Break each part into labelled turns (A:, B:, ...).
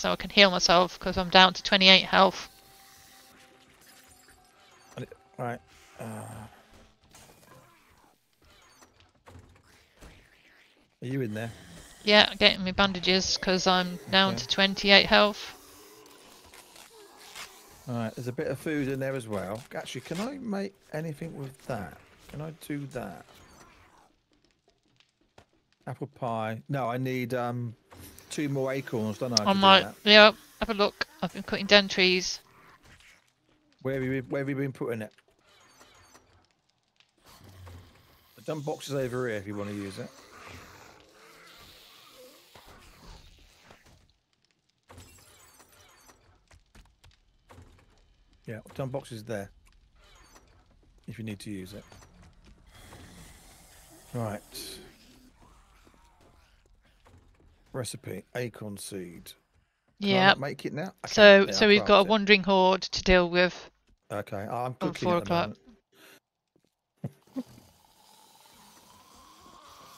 A: so I can heal myself because I'm down to 28 health.
B: Right. Uh... Are you in there?
A: Yeah, getting me bandages because I'm down
B: Okay.
A: to 28 health.
B: Alright, there's a bit of food in there as well. Actually, can I make anything with that? Can I do that? Apple pie. No, I need um two more acorns, don't I?
A: I might, yeah, have a look. I've been cutting down trees.
B: Where have you been, where have you been putting it? I've done boxes over here if you want to use it. Yeah, I've done boxes there. If you need to use it. Right. Recipe, acorn seed.
A: Yeah.
B: make it now?
A: So,
B: Yeah,
A: so we've got a wandering horde to deal with.
B: Okay, I'm
A: on
B: cooking
A: four
B: at the
A: o'clock.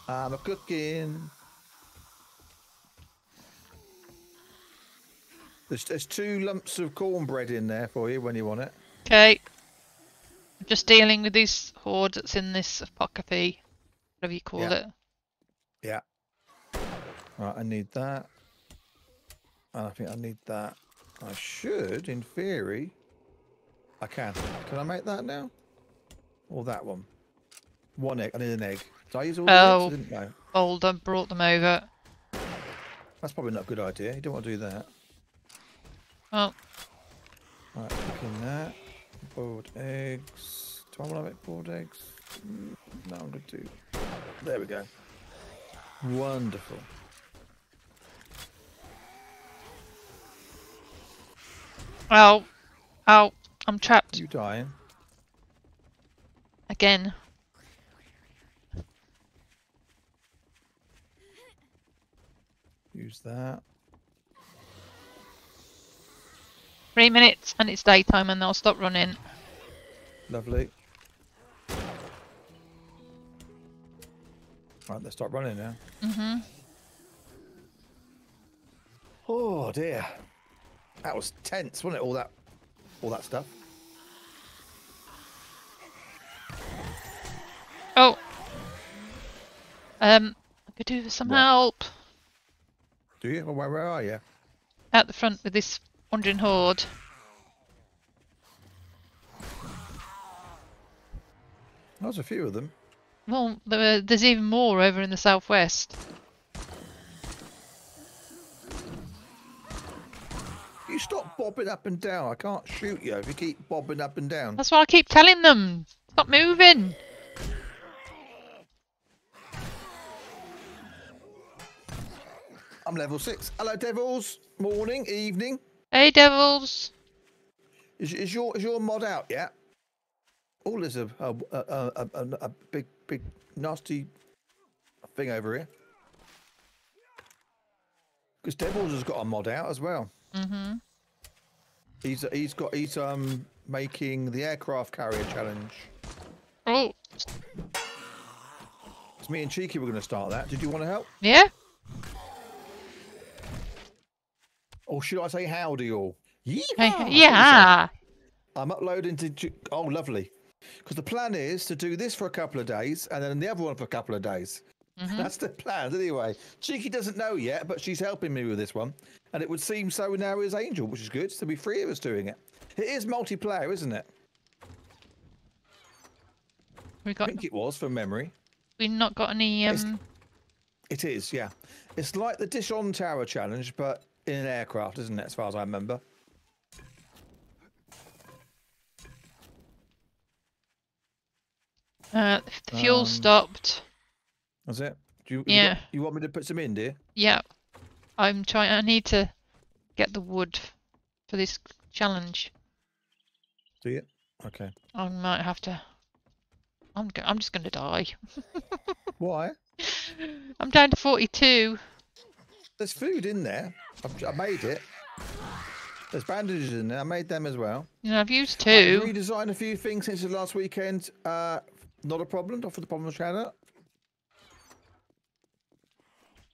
B: I'm cooking. There's, there's two lumps of cornbread in there for you when you want it.
A: Okay. I'm just dealing with this horde that's in this apocryphy, whatever you call
B: Yeah.
A: it.
B: Right, I need that. And I think I need that. I should, in theory. I can. Can I make that now? Or that one? One egg. I need an egg. Did I use all the
A: Oh.
B: eggs? I didn't know.
A: Old, I brought them over.
B: That's probably not a good idea. You don't want to do that.
A: Oh,
B: Right, cooking that. Boiled eggs. Do I want to make boiled eggs? Mm, No, I'm going to do. There we go. Wonderful.
A: Ow, ow, I'm trapped
B: You dying?
A: again.
B: Use that.
A: Three minutes and it's daytime and they'll stop running.
B: Lovely. Right, let's start running now.
A: Mm-hmm.
B: Oh dear. That was tense, wasn't it? All that, all that stuff.
A: Oh. Um, I could do with some
B: What?
A: help
B: Do you? Where, where are you?
A: at the front with this wandering horde.
B: There's a few of them.
A: Well, there, there's even more over in the southwest.
B: You stop bobbing up and down. I can't shoot you if you keep bobbing up and down.
A: That's why I keep telling them. Stop moving.
B: I'm level six. Hello, devils. Morning, evening.
A: Hey, devils.
B: Is, is your is your mod out yet? Oh, there's a a, a, a, a, big big nasty thing over here. Because Devils has got a mod out as well.
A: hmm
B: He's he's got he's um making the aircraft carrier challenge.
A: Oh,
B: It's me and Cheeky were going to start that. Did you want to help?
A: yeah.
B: Or should I say howdy all? Yeehaw!
A: Hey,
B: That's what we say.
A: yeah.
B: I'm uploading to. Oh, lovely. Because the plan is to do this for a couple of days and then the other one for a couple of days.
A: Mhm.
B: That's the plan, anyway. Cheeky doesn't know yet, but she's helping me with this one. And it would seem so now is Angel, which is good. So there'll be three of us doing it. It is multiplayer, isn't it?
A: We got.
B: I think it was from memory.
A: We've not got any. Um.
B: It is, yeah. It's like the Dishong Tower challenge, but in an aircraft, isn't it? As far as I remember.
A: Uh, the fuel
B: Um,
A: stopped.
B: Was it? Do you, you,
A: Yeah.
B: got- you want me to put some in, dear?
A: Yeah. I'm trying. I need to get the wood for this challenge.
B: Do you? Okay.
A: I might have to. I'm. Go- I'm just going to die.
B: Why?
A: I'm down to 42.
B: There's food in there. I've, I made it. There's bandages in there. I made them as well.
A: You know, I've used two.
B: I've redesigned a few things since the last weekend. Uh, not a problem. Not for the problem channel.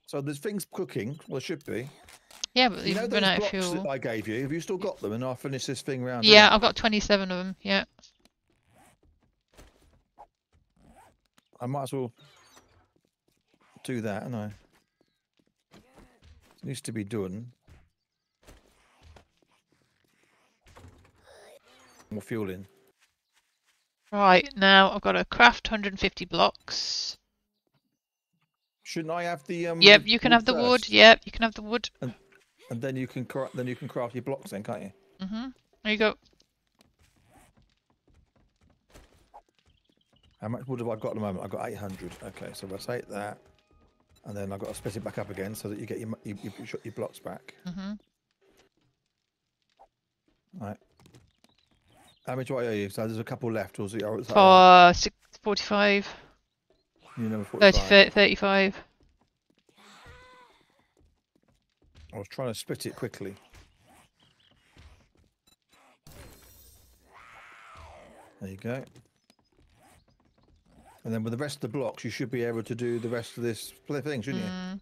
B: So there's things cooking. Well, there should be.
A: Yeah, but
B: You know
A: run
B: those
A: out of
B: blocks
A: fuel.
B: that I gave you? Have you still got them? And I'll finish this thing round.
A: Yeah,
B: here?
A: I've got 27 of them. Yeah.
B: I might as well do that, and I needs to be done. More fuel in.
A: Right, now I've got to craft 150 blocks.
B: Shouldn't I have the um?
A: Yep, you can have the wood. Yep, you can have the wood.
B: And then you can cra- then you can craft your blocks, then, can't you?
A: Mhm. There you go.
B: How much wood have I got at the moment? I've got 800. Okay, so if I take that, and then I've got to split it back up again so that you get your mo- you, you, you shot your blocks back.
A: Mhm.
B: Right. How much do I owe you? So there's a couple left, or is it? Or is
A: For six, 45,
B: you know,
A: 30,
B: 45.
A: 35.
B: I was trying to split it quickly. There you go. And then with the rest of the blocks, you should be able to do the rest of this thing, shouldn't you?
A: Mm.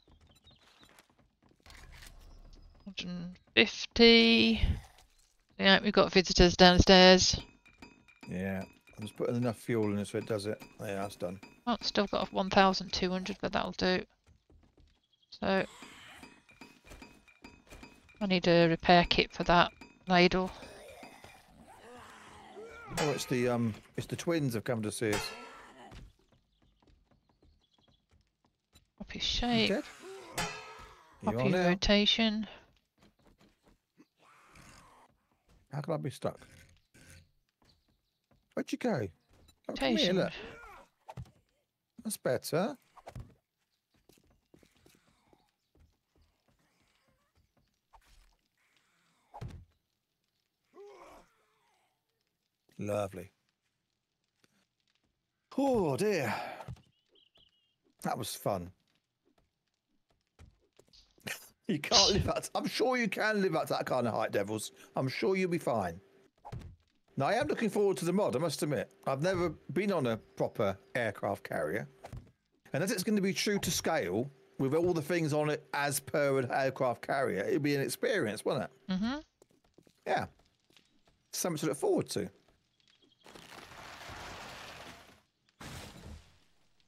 A: 150. Yeah, we've got visitors downstairs.
B: Yeah. I'm just putting enough fuel in it so it does it. Yeah, that's done.
A: Oh, still got 1,200, but that'll do. So, I need a repair kit for that ladle.
B: Oh, it's the um, it's the twins have come to see us.
A: Copy shape?
B: You
A: copy rotation.
B: How can I be stuck? Where'd you go? Oh, here,
A: Rotation.
B: look. That's better. Eh? Lovely. Oh dear. That was fun. you can't live up. I'm sure you can live up to that kind of height, Devils. I'm sure you'll be fine. Now, I am looking forward to the mod, I must admit. I've never been on a proper aircraft carrier. And as it's going to be true to scale, with all the things on it as per an aircraft carrier, it'll be an experience, won't it?
A: Mm-hmm.
B: Yeah. Something to look forward to.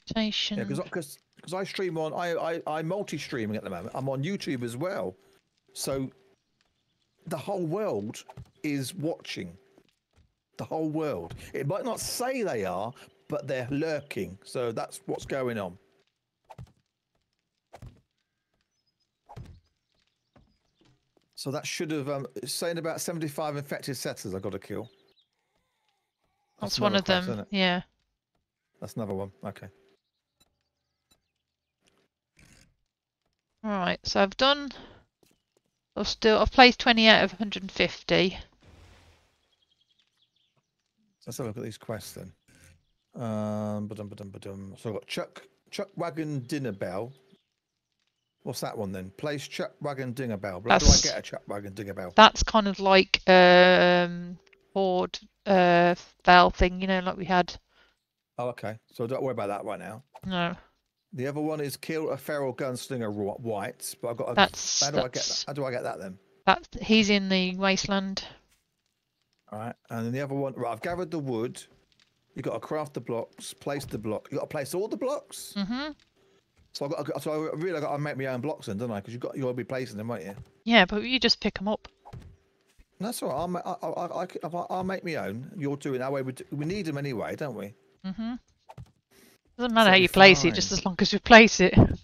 A: Rotation.
B: Yeah, because because I stream on I I I'm multi-streaming at the moment. I'm on YouTube as well, so the whole world is watching. The whole world. It might not say they are, but they're lurking. So that's what's going on. So that should have um it's saying about 75 infected settlers I've got to kill.
A: That's one of
B: quest,
A: them. Yeah.
B: That's another one. Okay.
A: Alright, so I've done. I've still. I've placed 20 out of 150.
B: Let's have a look at these quests then. Um, ba-dum, ba-dum, ba-dum. So I've got Chuck Chuck Wagon Dinner Bell. What's that one then? Place Chuck Wagon Dinner Bell. How do I
A: That's-
B: get a Chuck Wagon Dinner Bell?
A: That's kind of like um horde uh bell thing, you know, like we had.
B: Oh, okay. So don't worry about that right now.
A: No,
B: The other one is kill a feral gunslinger Wh- white. But I've got. A,
A: that's
B: how do I get
A: that's
B: that? How do I get that then?
A: that's he's in the wasteland.
B: All right. And then the other one. Right. I've gathered the wood. You got to craft the blocks. Place the block. You got to place all the blocks.
A: Mhm.
B: So I got. So I really got to make my own blocks then, don't I? Because you got. You got to be placing them, won't you?
A: Yeah, but you just pick them up.
B: That's all right. I'll, I, I, I, I, I'll make my own. You're doing that way. We, do, we need them anyway, don't we?
A: Mhm. Doesn't matter how you place it, just as long as you place it. That's-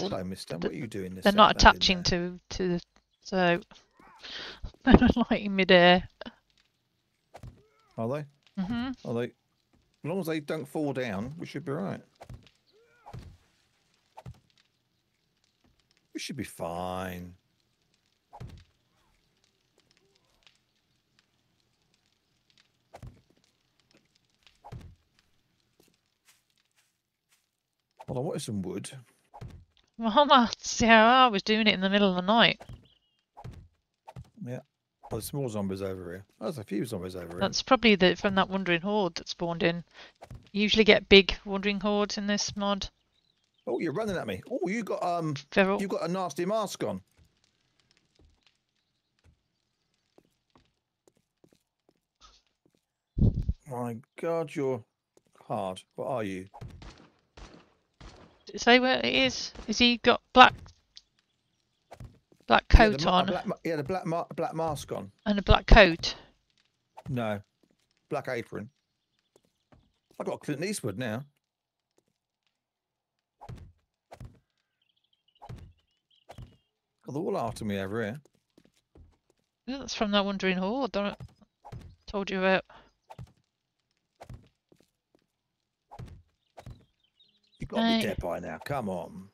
B: Hold on, mister. What are you doing this
A: they're not attaching to to the so they're not like in midair.
B: Are they?
A: Mhm.
B: Are they? As long as they don't fall down, we should be right. We should be fine. Hold on, what is some wood?
A: Well, that's how I was doing it in the middle of the night.
B: Yeah. Oh, there's more zombies over here. Oh, there's a few zombies over here.
A: That's probably the, from that wandering horde that spawned in. You usually get big wandering hordes in this mod.
B: Oh, you're running at me. Oh, you got um,
A: Feral.
B: you got a nasty mask on. My God, you're hard. What are you?
A: Say where it is? Is he got black black
B: He had a
A: coat
B: a
A: on
B: black, ma- he had a black, ma- black mask on.
A: and a black coat?
B: No, black apron. I got Clint Eastwood now. Got the wall after me over here.
A: Yeah, That's from that Wandering Horde. Don't it? Told you about.
B: You've got to be dead by now. Come on.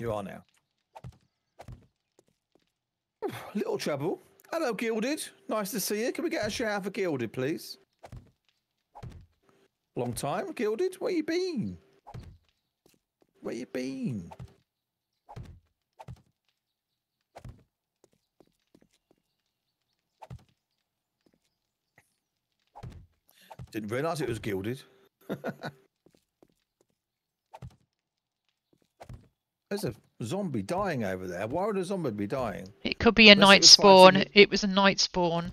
B: You are now. Little trouble. Hello, Gilded. Nice to see you. Can we get a shout out for Gilded, please? Long time, Gilded. Where you been? Where you been? Didn't realise it was Gilded. There's a zombie dying over there. Why would a zombie be dying?
A: It could be a
B: Unless
A: night
B: was
A: spawn.
B: fighting
A: It was a night spawn.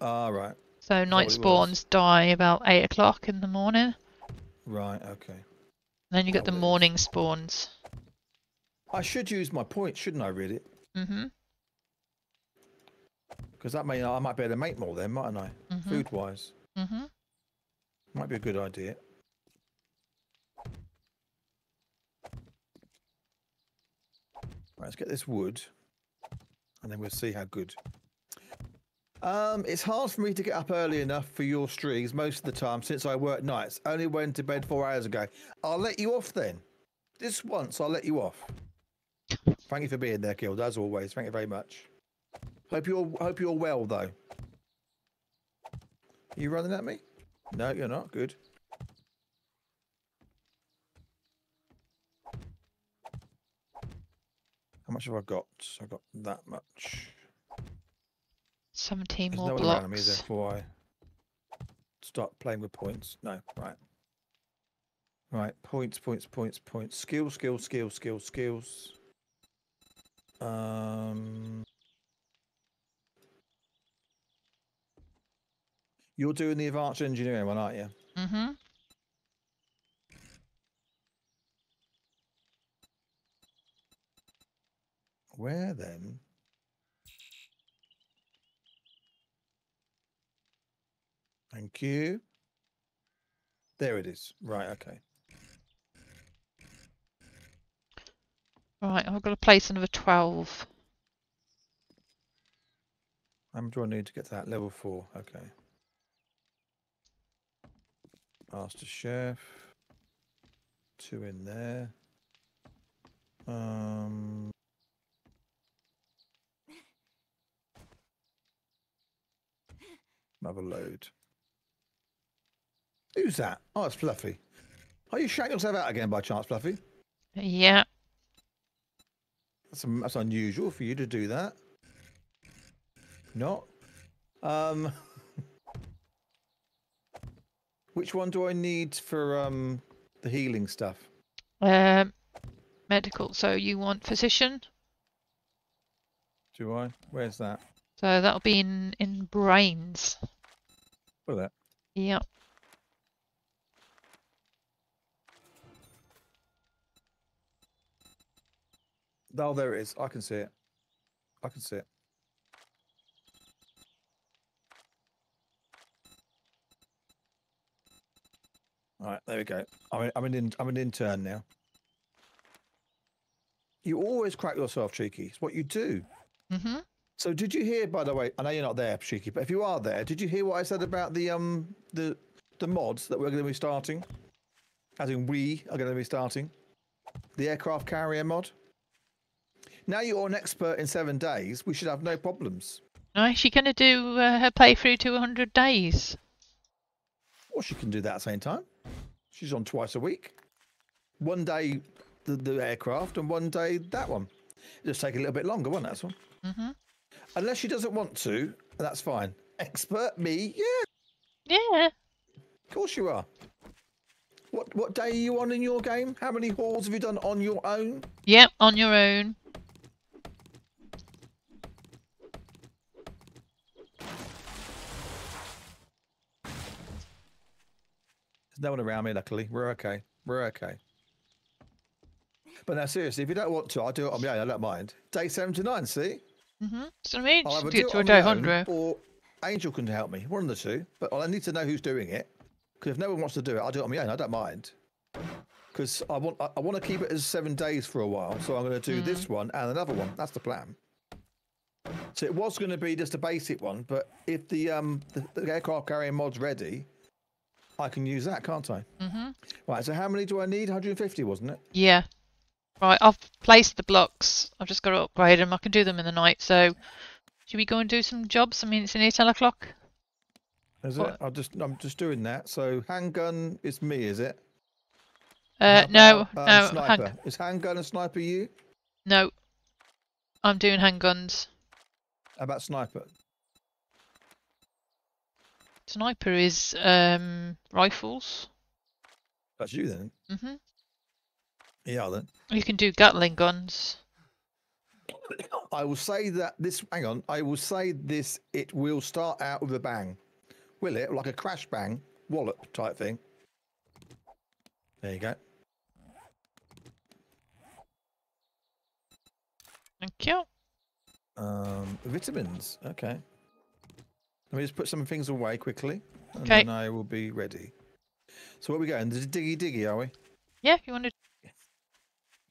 B: Ah, right.
A: So night spawns die about eight o'clock in the morning.
B: Right, okay.
A: then you got the morning spawns.
B: I should use my points, shouldn't I, really?
A: Mhm.
B: Because that may I might be able to make more then, mightn't I?
A: Mhm.
B: Food wise.
A: Mm-hmm.
B: Might be a good idea. Right, let's get this wood. And then we'll see how good. Um, it's hard for me to get up early enough for your streams most of the time since I work nights. Only went to bed four hours ago. I'll let you off then. This once I'll let you off. Thank you for being there, Guild, as always. Thank you very much. Hope you're hope you're well though. Are you running at me? No, you're not. Good. How much have I got? I got that much.
A: Seventeen
B: There's
A: more
B: no around me
A: blocks.
B: before I start playing with points. No, right. Right, points, points, points, points. Skills, skills, skills, skills, skills. Um, you're doing the advanced engineering one, aren't you?
A: Mhm.
B: Where then? Thank you. There it is. Right, okay.
A: Right, I've got to place another twelve.
B: How much do I need to get to that level four? Okay. Master Chef. Two in there. Um. Another load. Who's that? Oh, it's Fluffy. Are you shouting yourself out again by chance, Fluffy?
A: Yeah.
B: That's, that's unusual for you to do that. Not. Um, which one do I need for um, the healing stuff?
A: Um, medical. So you want physician?
B: Do I? Where's that?
A: So that'll be in in brains.
B: Look at that.
A: Yep.
B: Oh, there it is. I can see it. I can see it. All right, there we go. I'm an, I'm an, in, I'm an intern now. You always crack yourself, cheeky. It's what you do.
A: Mhm.
B: So did you hear, by the way, I know you're not there, Cheeky, but if you are there, did you hear what I said about the um the the mods that we're going to be starting? As in we are going to be starting. The aircraft carrier mod. Now you're an expert in seven days, we should have no problems.
A: No, is she going to do uh, her playthrough to 100 days?
B: Or she can do that at the same time. She's on twice a week. One day the, the aircraft and one day that one. Just take a little bit longer, won't it? That's one.
A: hmm
B: Unless she doesn't want to, that's fine. Expert me, yeah.
A: Yeah.
B: Of course you are. What what day are you on in your game? How many halls have you done on your own?
A: Yep, on your own.
B: There's no one around me, luckily. We're okay. We're okay. But now, seriously, if you don't want to, I'll do it on my own. I don't mind. Day 79, see?
A: Mm-hmm. So I mean,
B: I'll
A: just
B: either
A: get
B: do
A: to a day hundred.
B: or Angel can help me. One of the two. But I need to know who's doing it. Because if no one wants to do it, I'll do it on my own. I don't mind. Because I want I, I want to keep it as seven days for a while. So I'm going to do this one and another one. That's the plan. So it was going to be just a basic one, but if the um the, the aircraft carrier mod's ready, I can use that, can't I?
A: Mm-hmm.
B: Right. So how many do I need? 150, wasn't it?
A: Yeah. Right, I've placed the blocks. I've just got to upgrade them. I can do them in the night. So, should we go and do some jobs? I mean, it's near ten o'clock.
B: Is
A: What?
B: it? I'll just I'm just doing that. So handgun is me, is it?
A: Uh, no,
B: about, um,
A: no,
B: Sniper.
A: hang,
B: Is handgun and sniper you?
A: no. I'm doing handguns.
B: How about sniper?
A: Sniper is um rifles.
B: That's you then.
A: Mhm.
B: Yeah, then.
A: You can do Gatling guns.
B: I will say that this. Hang on. I will say this. It will start out with a bang. Will it? Like a crash bang, wallop type thing. There you go.
A: Thank you.
B: Um, vitamins. Okay. Let me just put some things away quickly, and
A: Okay.
B: then I will be ready. So where we going? The diggy diggy, are we?
A: Yeah, you want to.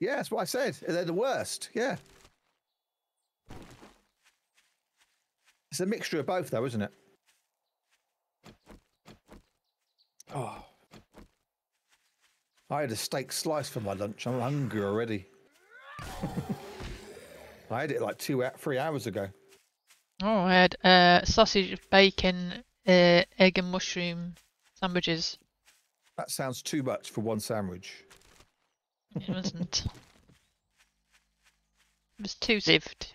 B: Yeah, that's what I said. They're the worst. Yeah. It's a mixture of both, though, isn't it? Oh. I had a steak slice for my lunch. I'm hungry already. I had it like two, three hours ago.
A: Oh, I had uh, sausage, bacon, uh, egg, and mushroom sandwiches.
B: That sounds too much for one sandwich.
A: It wasn't. it was too zived.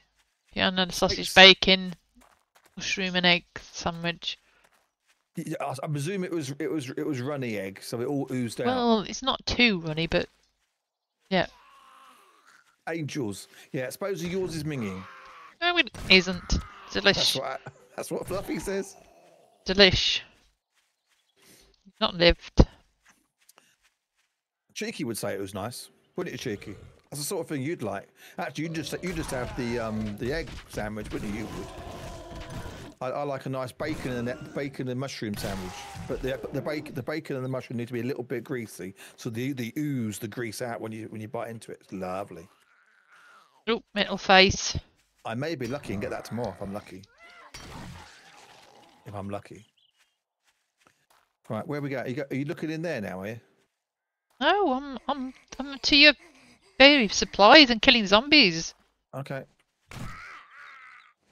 A: Yeah, and then sausage,
B: It's-
A: bacon, mushroom, and egg sandwich.
B: Yeah, I I presume it was it was it was runny egg, so it all oozed out.
A: Well, it's not too runny, but yeah.
B: Angels. Yeah, I suppose yours is minging.
A: No, it isn't.
B: That's
A: Delish.
B: what I, that's what Fluffy says.
A: Delish. Not lived.
B: Cheeky would say it was nice, wouldn't you, Cheeky? That's the sort of thing you'd like. Actually, you just you just have the um the egg sandwich, wouldn't you? You would. I, I like a nice bacon and bacon and mushroom sandwich, but the the bacon the bacon and the mushroom need to be a little bit greasy, so the the ooze the grease out when you when you bite into it. It's lovely.
A: Oh, metal face.
B: I may be lucky and get that tomorrow if I'm lucky. If I'm lucky. Right, where we go? Are you, go, are you looking in there now? Are you?
A: No, I'm I'm I'm to your berry supplies and killing zombies.
B: Okay.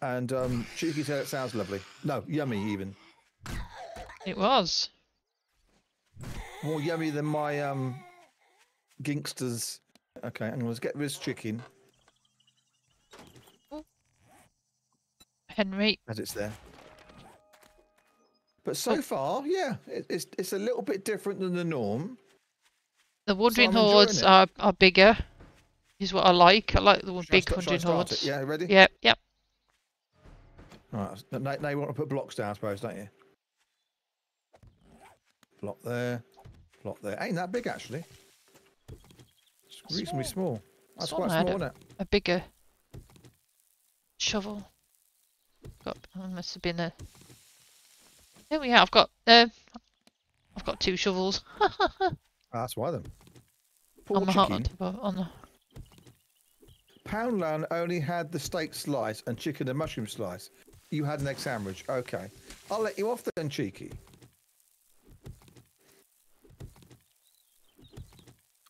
B: And um, Cheeky said it sounds lovely. No, yummy even.
A: It was.
B: More yummy than my um, Ginsters. Okay, I'm going to get this chicken
A: Henry.
B: as it's there. But so far, yeah, it, it's it's a little bit different than the norm.
A: The wandering
B: I'm
A: hordes are, are bigger. Is what I like. I like the
B: Shall I
A: big
B: I
A: wandering hordes.
B: it? Yeah, ready?
A: Yep, yep.
B: Right. Now, now you want to put blocks down, I suppose, don't you? Block there. Block there. Ain't that big actually. It's reasonably small. That's
A: Small,
B: quite small,
A: don't-
B: isn't it?
A: A bigger shovel. Got oh, must have been a. There we are. I've got uh, I've got two shovels
B: That's why then. Poor
A: on the
B: chicken.
A: hot on the.
B: Poundland only had the steak slice and chicken and mushroom slice. You had an egg sandwich. Okay. I'll let you off then, cheeky.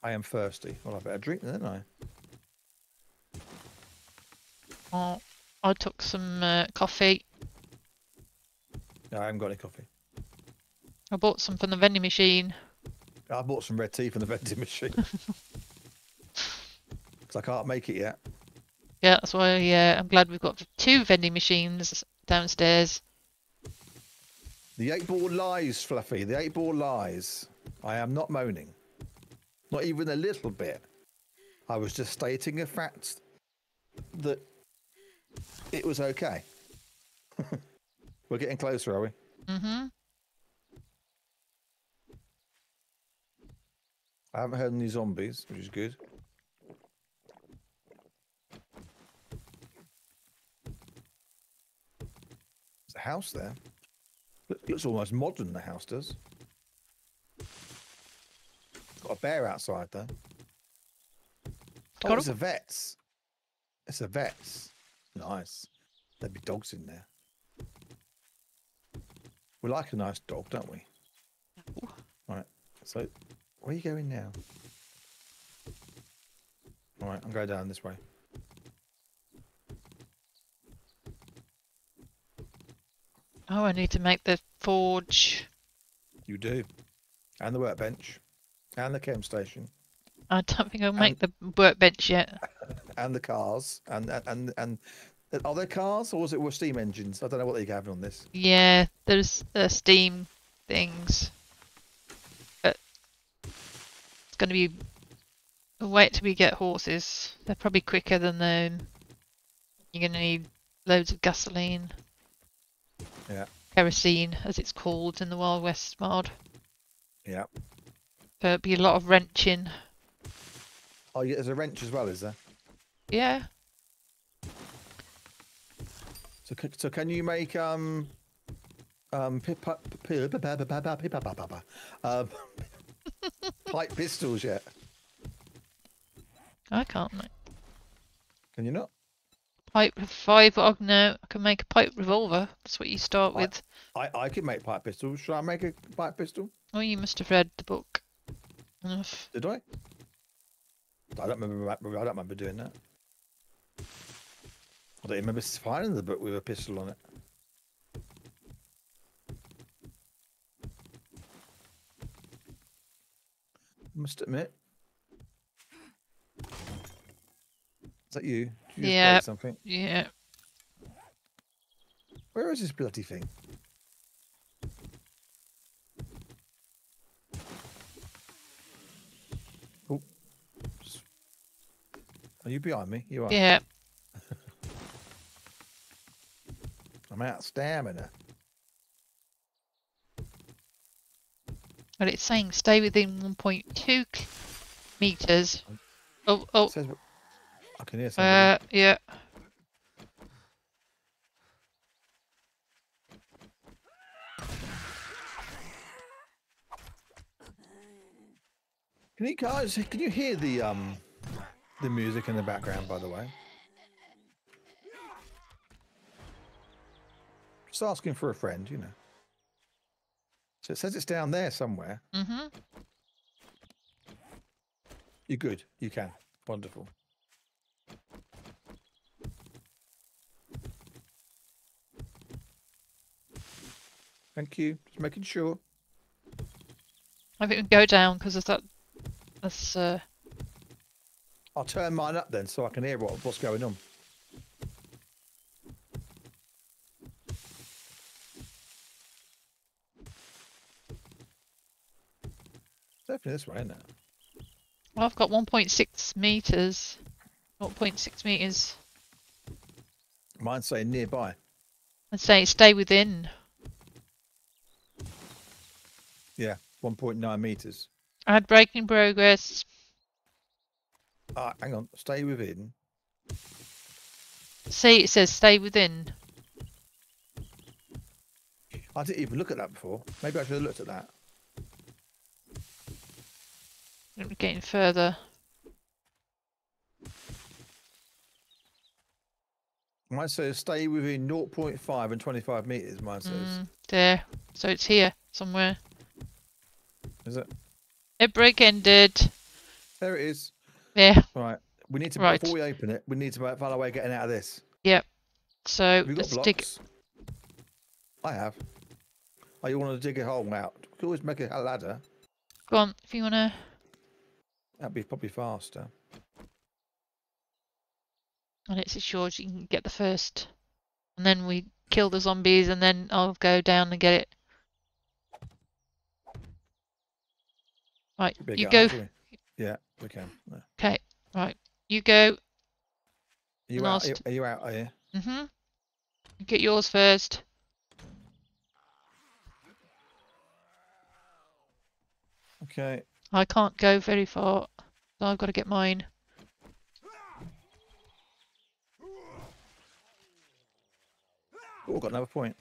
B: I am thirsty. Well, I better drink then, don't I?
A: Oh, I took some uh, coffee.
B: No, I haven't got any coffee.
A: I bought some from the vending machine.
B: I bought some red tea from the vending machine. Because I can't make it yet.
A: Yeah, that's why uh, I'm glad we've got two vending machines downstairs.
B: The eight ball lies, Fluffy. The eight ball lies. I am not moaning. Not even a little bit. I was just stating a fact that it was okay. We're getting closer, are we?
A: Mm-hmm.
B: I haven't heard any zombies, which is good. There's a house there. Look- Looks almost modern, the house does. Got a bear outside, though. Oh, it's a vet's. It's a vet's. Nice. There'd be dogs in there. We like a nice dog, don't we?
A: Ooh.
B: Right. So, where are you going now? All right, I'm going down this way.
A: Oh, I need to make the forge.
B: You do. And the workbench. And the chem station.
A: I don't think I'll make the workbench yet.
B: And the cars. And and and, and are there cars or was it were steam engines? I don't know what they're having on this.
A: Yeah, there's the steam things going to be... Wait till we get horses. They're probably quicker than them. You're going to need loads of gasoline.
B: Yeah.
A: Kerosene, as it's called in the Wild West mod.
B: Yeah.
A: So it'll be a lot of wrenching.
B: Oh, yeah, there's a wrench as well, is there?
A: Yeah.
B: So, so can you make um um, um pipe pistols yet?
A: I can't make
B: Can you not?
A: pipe five. Oh uh, no, I can make a pipe revolver. That's what you start
B: Right.
A: with.
B: I I could make pipe pistols. Should I make a pipe pistol?
A: Oh, you must have read the book enough.
B: Did I? I don't remember. I don't remember doing that. I don't remember finding the book with a pistol on it. Must admit. Is that you? You
A: Yeah.
B: Something.
A: Yeah.
B: Where is this bloody thing? Oh. Are you behind me? You are.
A: Yeah.
B: I'm out of stamina.
A: But it's saying stay within 1.2 meters. Oh, oh,
B: It says, I can hear somebody.
A: uh, yeah.
B: Can you guys? Can you hear the um the music in the background? By the way, just asking for a friend, you know. So it says it's down there somewhere.
A: Mhm.
B: You're good. You can. Wonderful. Thank you. Just making sure.
A: I think we can go down because that. That's uh.
B: I'll turn mine up then so I can hear what, what's going on. This way, isn't it?
A: Well, I've got 1.6 meters. 0.6 meters.
B: Mine's saying nearby.
A: And say stay within.
B: Yeah, 1.9 meters.
A: I had breaking progress.
B: Ah, hang on. Stay within.
A: See, it says stay within.
B: I didn't even look at that before. Maybe I should have looked at that.
A: We're getting further.
B: Mine says stay within 0.5 and 25 meters. Mine says.
A: Mm, there. So it's here somewhere.
B: Is it?
A: A break ended.
B: There it is.
A: Yeah.
B: Right. We need to
A: Right.
B: before we open it. We need to find a way of getting out of this. Yep.
A: So
B: Have you got
A: let's
B: blocks?
A: dig.
B: I have. Oh, you want to dig a hole out? We could always make a a ladder.
A: Go on, if you wanna.
B: That'd be probably faster.
A: And it's assured you can get the first. And then we kill the zombies, and then I'll go down and get it. Right, you go.
B: Yeah, we can. Yeah.
A: Okay, right. You go.
B: Are you out? Are you,
A: Last-
B: are you out? Are you?
A: Mm-hmm. Get yours first.
B: Okay.
A: I can't go very far. So I've got to get mine.
B: Oh, got another point.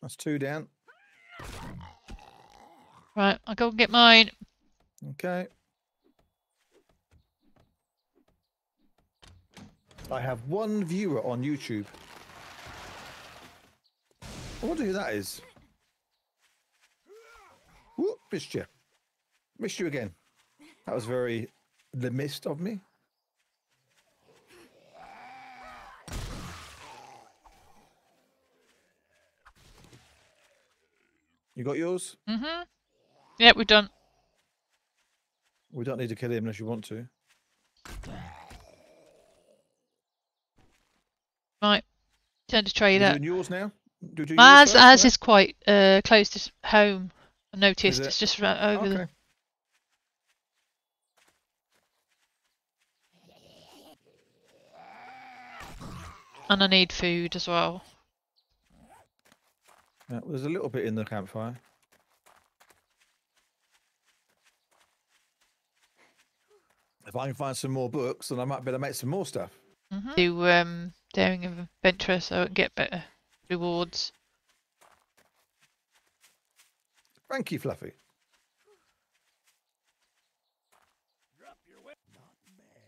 B: That's two down.
A: Right, I'll go and get mine.
B: Okay. I have one viewer on YouTube. I wonder who that is. Whoop, missed you. Missed you again. That was very the mist of me. You got yours?
A: Mm-hmm. Yeah, we're done.
B: We don't need to kill him unless you want to.
A: Right. Turn to trade
B: you
A: up.
B: doing yours now? Do do yours
A: As as is quite uh close to home. I noticed
B: it?
A: it's just right over
B: Okay.
A: the and I need food as well.
B: Yeah, there's a little bit in the campfire. If I can find some more books, then I might be able to make some more stuff.
A: Mm-hmm. Do um daring adventure so I can get better rewards.
B: Thank you, Fluffy.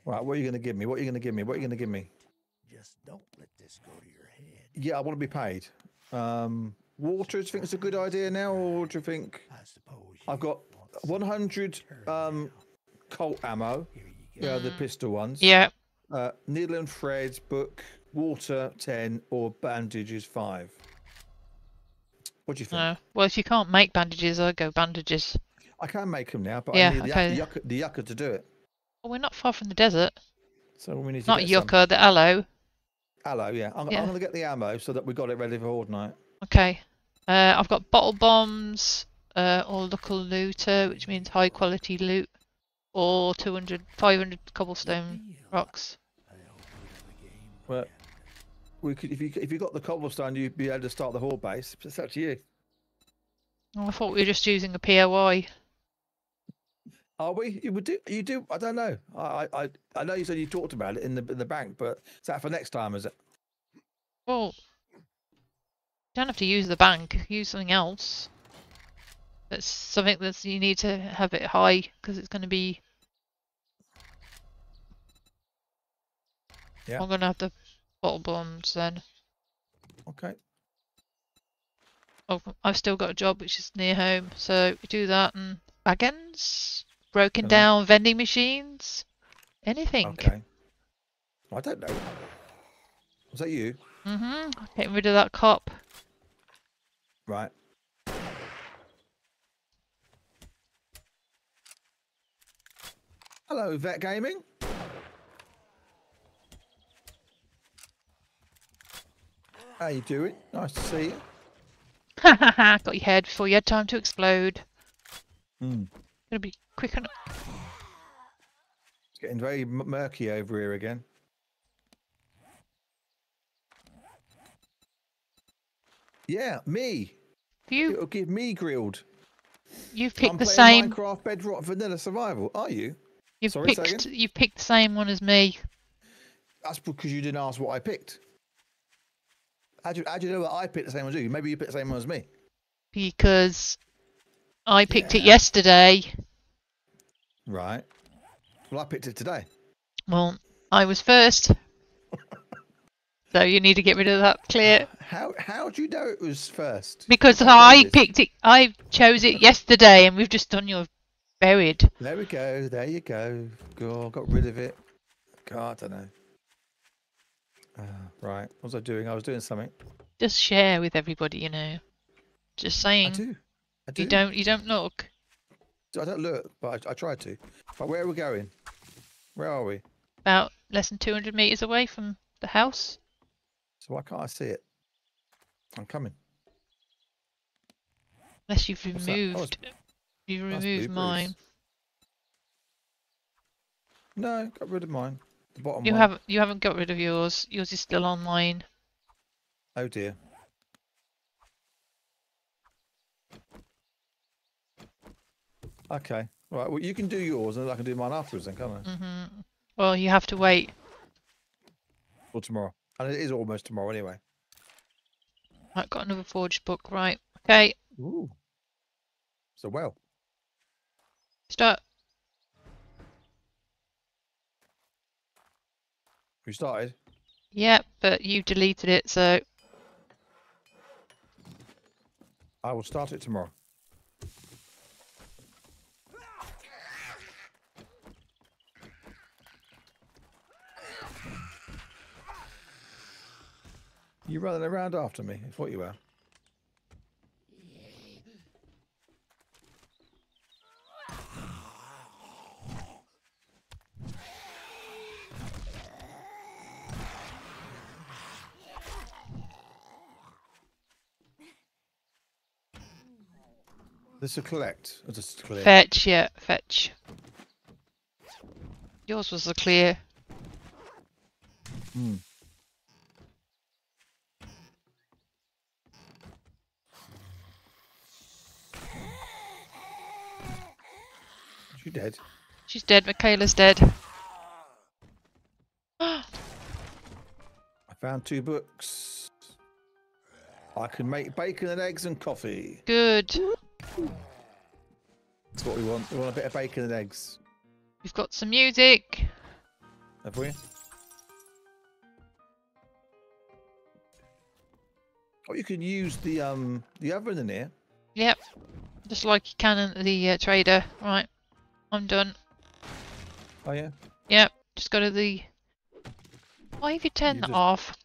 B: Right, what are you going to give me? What are you going to give me? What are you going to give me?
C: Just don't let this go to your head.
B: Yeah, I want to be paid. Um, water, do you think it's a good idea now, or do you think
C: I suppose
B: I've got 100 um, Colt ammo? Yeah, the pistol ones.
A: Yeah.
B: Uh, needle and thread, book, water, 10, or bandages, 5. What do you think?
A: No. Well, if you can't make bandages, I'll go bandages.
B: I can make them now, but
A: Yeah,
B: I need the,
A: okay.
B: the, yucca, the yucca to do it.
A: Well, we're not far from the desert.
B: So we need to
A: Not
B: get some.
A: yucca, the aloe.
B: Aloe, yeah. I'm,
A: Yeah.
B: I'm going to get the ammo so that we got it ready for Horde night.
A: Okay. Uh, I've got bottle bombs, uh, or local looter, which means high quality loot, or 200, 500 cobblestone rocks.
B: Well, we could, if you if you got the cobblestone, you'd be able to start the Horde base. It's up to you.
A: Oh, I thought we were just using a POI.
B: Are we? You would do? You do? I don't know. I I I- know you said you talked about it in the in the bank, but is that for next time? Is it?
A: Well, you don't have to use the bank. Use something else. That's something that's you need to have it high because it's going to be.
B: Yeah.
A: I'm going to have the bottle bombs then.
B: Okay.
A: Oh, I've still got a job which is near home, so we do that and wagons, broken down vending machines, anything.
B: Okay. I don't know. Was that you?
A: Mhm. Getting rid of that cop.
B: Right. Hello, Vet Gaming. How you doing? Nice to see you.
A: Ha ha ha! Got your head before you had time to explode.
B: Hmm.
A: Gonna be quick enough.
B: It's getting very murky over here again. Yeah, me.
A: You
B: It'll give me grilled.
A: you've picked
B: I'm
A: the same.
B: Minecraft Bedrock Vanilla Survival. Are you?
A: You've
B: Sorry,
A: picked. You've picked the same one as me.
B: That's because you didn't ask what I picked. How do you, how do you know that I picked the same one as you? Maybe you picked the same one as me.
A: because I picked it yesterday.
B: Right. Well, I picked it today.
A: Well, I was first. so you need to get rid of that clear.
B: How how do you know it was first?
A: Because
B: I
A: I picked it, I chose it yesterday and we've just done your buried.
B: There we go. There you go. Go. Got rid of it. God, I don't know. Uh, right. What was I doing? I was doing something.
A: Just share with everybody, you know. Just saying.
B: I do. I do.
A: You don't, you don't look.
B: I don't look, but I, I tried to. But where are we going? Where are we?
A: About less than 200 meters away from the house.
B: So why can't I see it? I'm coming.
A: Unless you've
B: What's? Oh,
A: removed, you've removed mine.
B: No, got rid of mine. The bottom
A: You
B: one.
A: haven't, you haven't got rid of yours. Yours is still online.
B: Oh dear. Okay. Right. Well, you can do yours, and I can do mine afterwards, then, can't I?
A: hmm Well, you have to wait.
B: Or tomorrow. And it is almost tomorrow anyway.
A: I've got another forged book. Right. Okay.
B: Ooh. So well.
A: Start.
B: We started.
A: Yep, but you deleted it, so
B: I will start it tomorrow. You're running around after me? It's what you are. This will collect. Or just clear.
A: fetch. Yeah, fetch. Yours was the clear.
B: Hmm. She dead?
A: She's dead. Michaela's dead.
B: I found two books. I can make bacon and eggs and coffee.
A: Good.
B: That's what we want. We want a bit of bacon and eggs.
A: We've got some music.
B: Have we? Oh, you can use the um the oven in here.
A: Yep. Just like you can in the uh, trader. Right. I'm done.
B: Oh yeah.
A: Yep. Just go to the. Why have you turned
B: You
A: that
B: just-
A: off?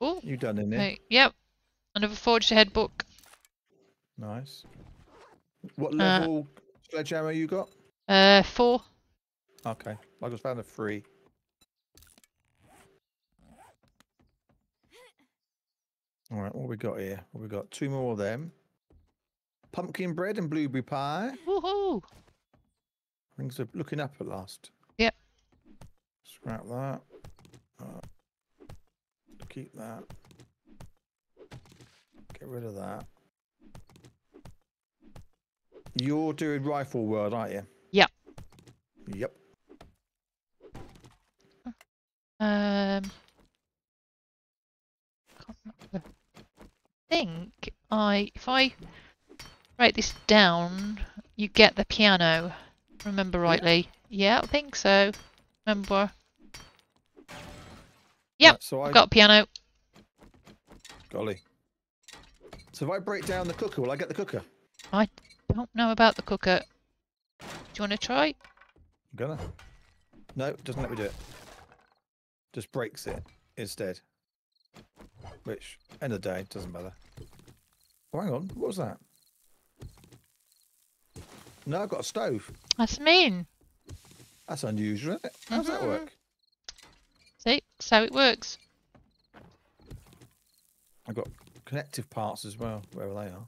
A: Oh.
B: You done in there?
A: Hey, yep. Another Forge Ahead book.
B: Nice. What level sledgehammer you got?
A: Uh, four.
B: Okay. I just found a three. All right, what we got here? What we got? Two more of them. Pumpkin bread and blueberry pie.
A: Woohoo!
B: Things are looking up at last.
A: Yep.
B: Scrap that. Keep that. Get rid of that. You're doing rifle world, aren't you?
A: Yep.
B: Yep.
A: Um. I think I, if I write this down, you get the piano. Remember rightly? Yeah, I think so. Remember? Yep,
B: so I
A: I've got a piano.
B: golly. So if I break down the cooker, will I get the cooker?
A: I don't know about the cooker. Do you want to try?
B: I'm gonna. No, it doesn't let me do it. Just breaks it instead. Which, end of the day, doesn't matter. Oh, hang on. What was that? No, I've got a stove.
A: That's mean.
B: That's unusual, isn't it? How's that
A: Mhm.
B: work?
A: See, that's how it works.
B: I've got connective parts as well, wherever they are.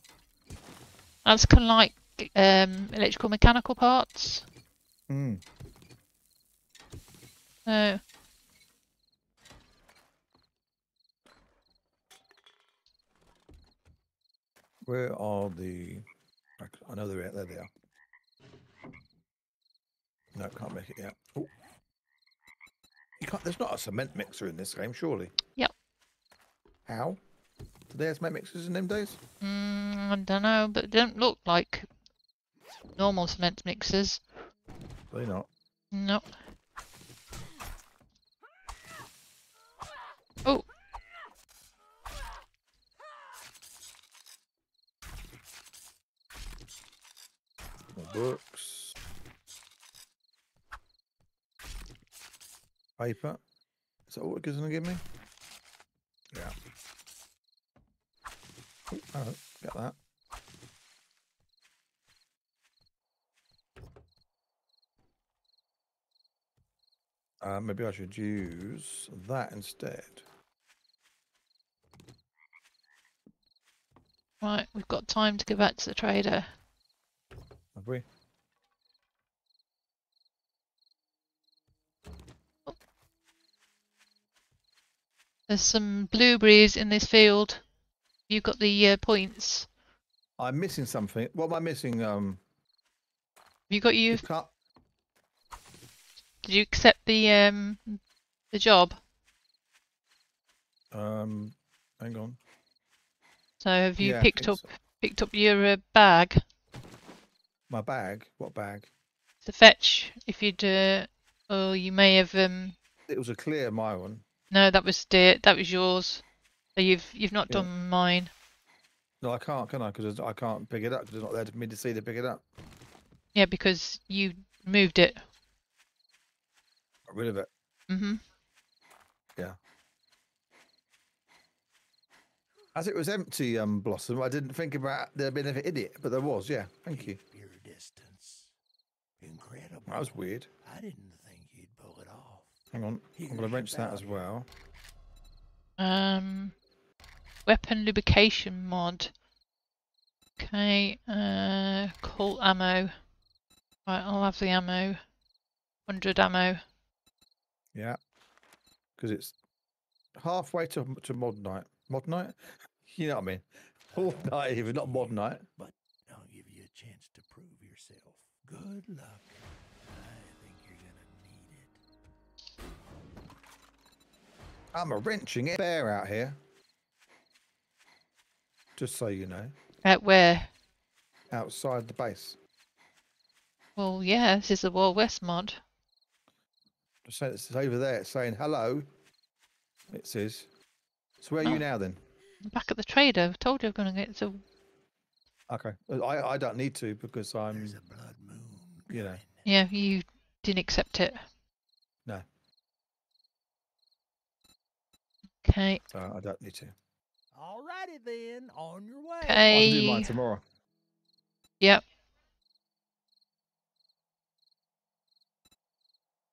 A: That's kind of like um, electrical mechanical parts.
B: Hmm.
A: No.
B: Where are the? I know they're out there. They are. No, can't make it yet. Oh. You can't. There's not a cement mixer in this game, surely.
A: Yep.
B: How? Did they have cement mixers in them days?
A: Mm, I don't know, but they don't look like normal cement mixers.
B: They not.
A: No. Oh,
B: More books. Paper. Is that what it gives going to give me? Yeah. Oh. Get that. Uh, maybe I should use that instead.
A: right, we've got time to go back to the trader.
B: Have we?
A: There's some blueberries in this field. You've got the uh, points.
B: I'm missing something. What am I missing? Um,
A: Have you got you?
B: you.
A: Did you accept the um the job?
B: Um, hang on.
A: So have you
B: Yeah,
A: picked up
B: so.
A: picked up your uh, bag
B: My bag. What bag?
A: The fetch? If you'd, uh, oh, you may have um.
B: It was a clear my one.
A: No, that was the that was yours. So you've you've not
B: Yeah.
A: done mine.
B: No, I can't, can I? Because I can't pick it up because it's not there for me to see to pick it up.
A: Yeah, because you moved it.
B: Got rid of it.
A: Mhm. Yeah.
B: As it was empty, um, Blossom, I didn't think about there being anything idiot, but there was. Yeah, thank you.
C: Keep your distance. Incredible.
B: That was weird.
C: I didn't think you'd pull it off.
B: Hang on, I'm going to wrench that as well.
A: Um, weapon lubrication mod. Okay, uh, Colt ammo. Right, I'll have the ammo. 100 ammo.
B: Yeah, because it's halfway to to mod night. Mod night, you know what I mean? Mod night, if it's not mod night.
C: But I'll give you a chance to prove yourself. Good luck.
B: I'm a wrenching it bear out here. Just so you know,
A: At where?
B: outside the base.
A: Well, yeah, this is the Wild West mod.
B: Just say it's over there. It's saying hello. It says. So where are
A: Oh.
B: you now then?
A: I'm back at the trader. I've told you I'm going to get to.
B: Okay, I I don't need to because I'm
C: There's a blood moon.
B: you know.
A: Yeah, you didn't accept it.
B: No.
A: Okay.
B: so I don't need to.
C: Alrighty then, on your way.
B: Okay. I'll do mine tomorrow.
A: Yep.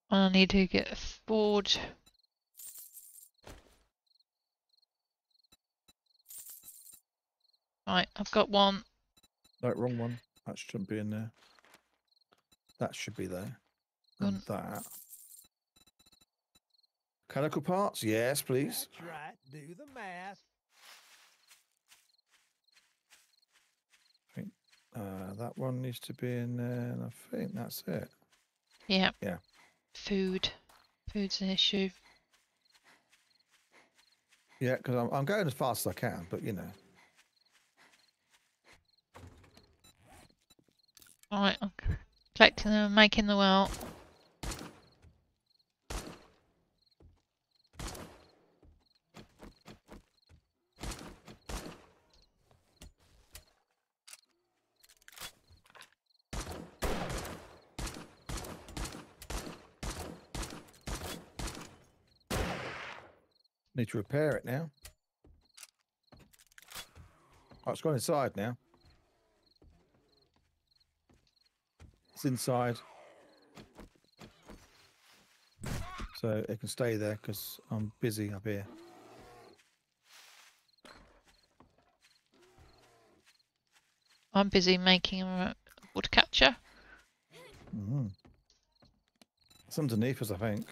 A: I need to get a forge. Right, I've got one.
B: No, wrong one. That shouldn't be in there. That should be there. And
A: Gun-
B: that. Mechanical parts? Yes, please.
C: That's right. Do the math.
B: Uh, that one needs to be in there, and I think that's it.
A: Yeah.
B: Yeah.
A: Food. Food's an issue.
B: Yeah, because I'm, I'm going as fast as I can, but you know.
A: Right, I'm collecting them and making the well.
B: To repair it now. Oh, it's gone inside now. It's inside. So it can stay there because I'm busy up here.
A: I'm busy making a wood catcher.
B: hmm It's underneath us, I think.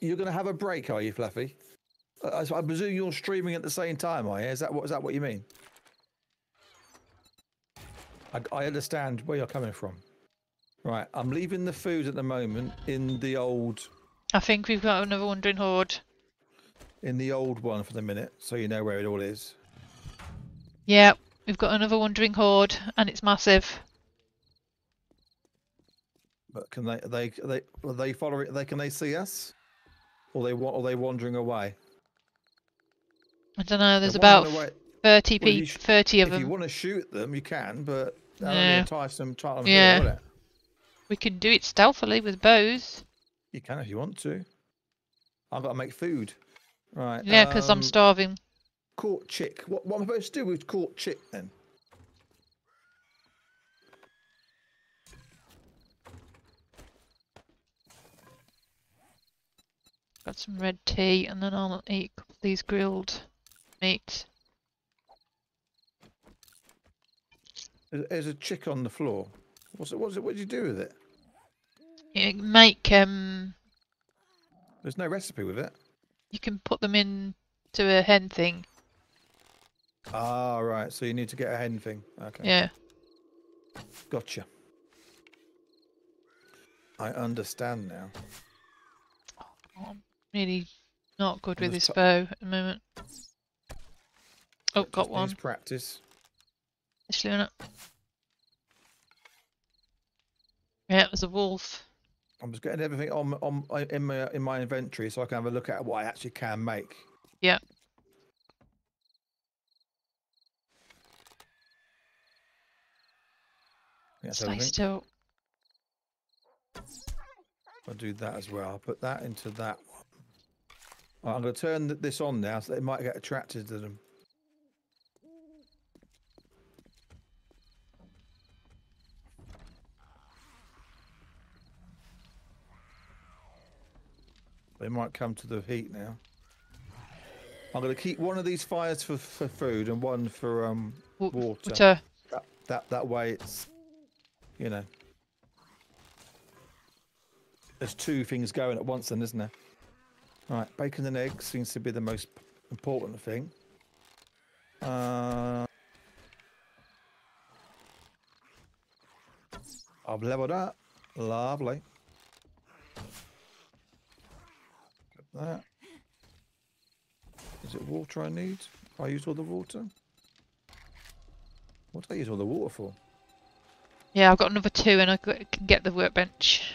B: You're going to have a break, are you, Fluffy? I, I presume you're streaming at the same time, are you? Is that what is that what you mean? I, I understand where you're coming from. Right, I'm leaving the food at the moment in the old
A: I think we've got another wandering horde.
B: in the old one for the minute, so you know where it all is.
A: Yeah, we've got another wandering horde, and it's massive.
B: But can they are they are they are they following? They can they see us? Or they wa- are they wandering away?
A: I don't know. There's
B: They're
A: about
B: wandering away.
A: thirty
B: Well, you sh-
A: 30 of them.
B: If you
A: them.
B: want to shoot them, you can, but that'll
A: Yeah.
B: entice them. Try them
A: Yeah.
B: here, it?
A: We can do it stealthily with bows.
B: You can if you want to. I've got to make food. Right.
A: Yeah, because I'm
B: um,
A: starving.
B: Caught chick. What, what am I supposed to do with caught chick then?
A: Got some red tea, and then I'll eat a couple of these grilled meats.
B: There's, a chick on the floor. What's it? What's it? What do you do with it?
A: You make um,
B: There's no recipe with it.
A: you can put them in to a hen thing.
B: Ah, right. So you need to get a hen thing. Okay.
A: Yeah.
B: Gotcha. I understand now.
A: I'm really not good with this bow at the moment. Oh,
B: Just
A: got
B: needs
A: one.
B: Practice.
A: It's it. Yeah, it was a wolf.
B: I'm just getting everything on on uh, in my in my inventory so I can have a look at what I actually can make.
A: Yeah.
B: That's
A: Stay
B: everything.
A: still.
B: I'll do that as well. I'll put that into that. Right, I'm going to turn this on now so they might get attracted to them. They might come to the heat now. I'm going to keep one of these fires for, for food and one for um water.
A: Water.
B: That, that that way it's you know there's two things going at once then isn't there right. Bacon and eggs seems to be the most important thing. Uh, I've leveled up lovely. Got that. Is it water I need? I used all the water? What do I use all the water for?
A: Yeah, I've got another two, and I can get the workbench.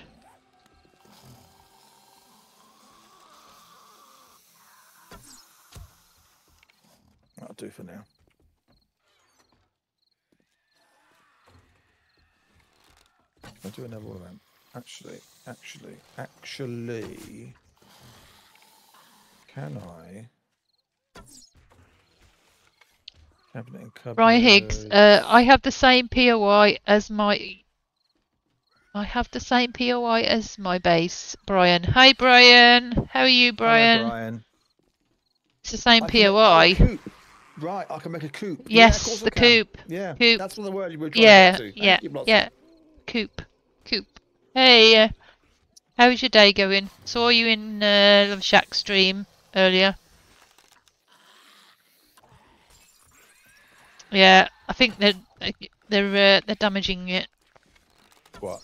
B: Do for now. I'll do another one then. Actually, actually, actually, can I? Cabinet and cupboard.
A: Brian Higgs, uh, I have the same POI as my. I have the same POI as my base, Brian. Hi, Brian. How are you, Brian?
B: Brian.
A: It's the same
B: I
A: POI.
B: Right, I can make a coop. Yeah, of
A: Yes,
B: I
A: the coop.
B: Yeah,
A: Coop.
B: that's what the word you were trying
A: Yeah,
B: to
A: yeah,
B: you,
A: yeah. Coop, coop. Hey, uh, how was your day going? Saw you in uh, Love Shack stream earlier. Yeah, I think they're they're uh, they're damaging it.
B: What?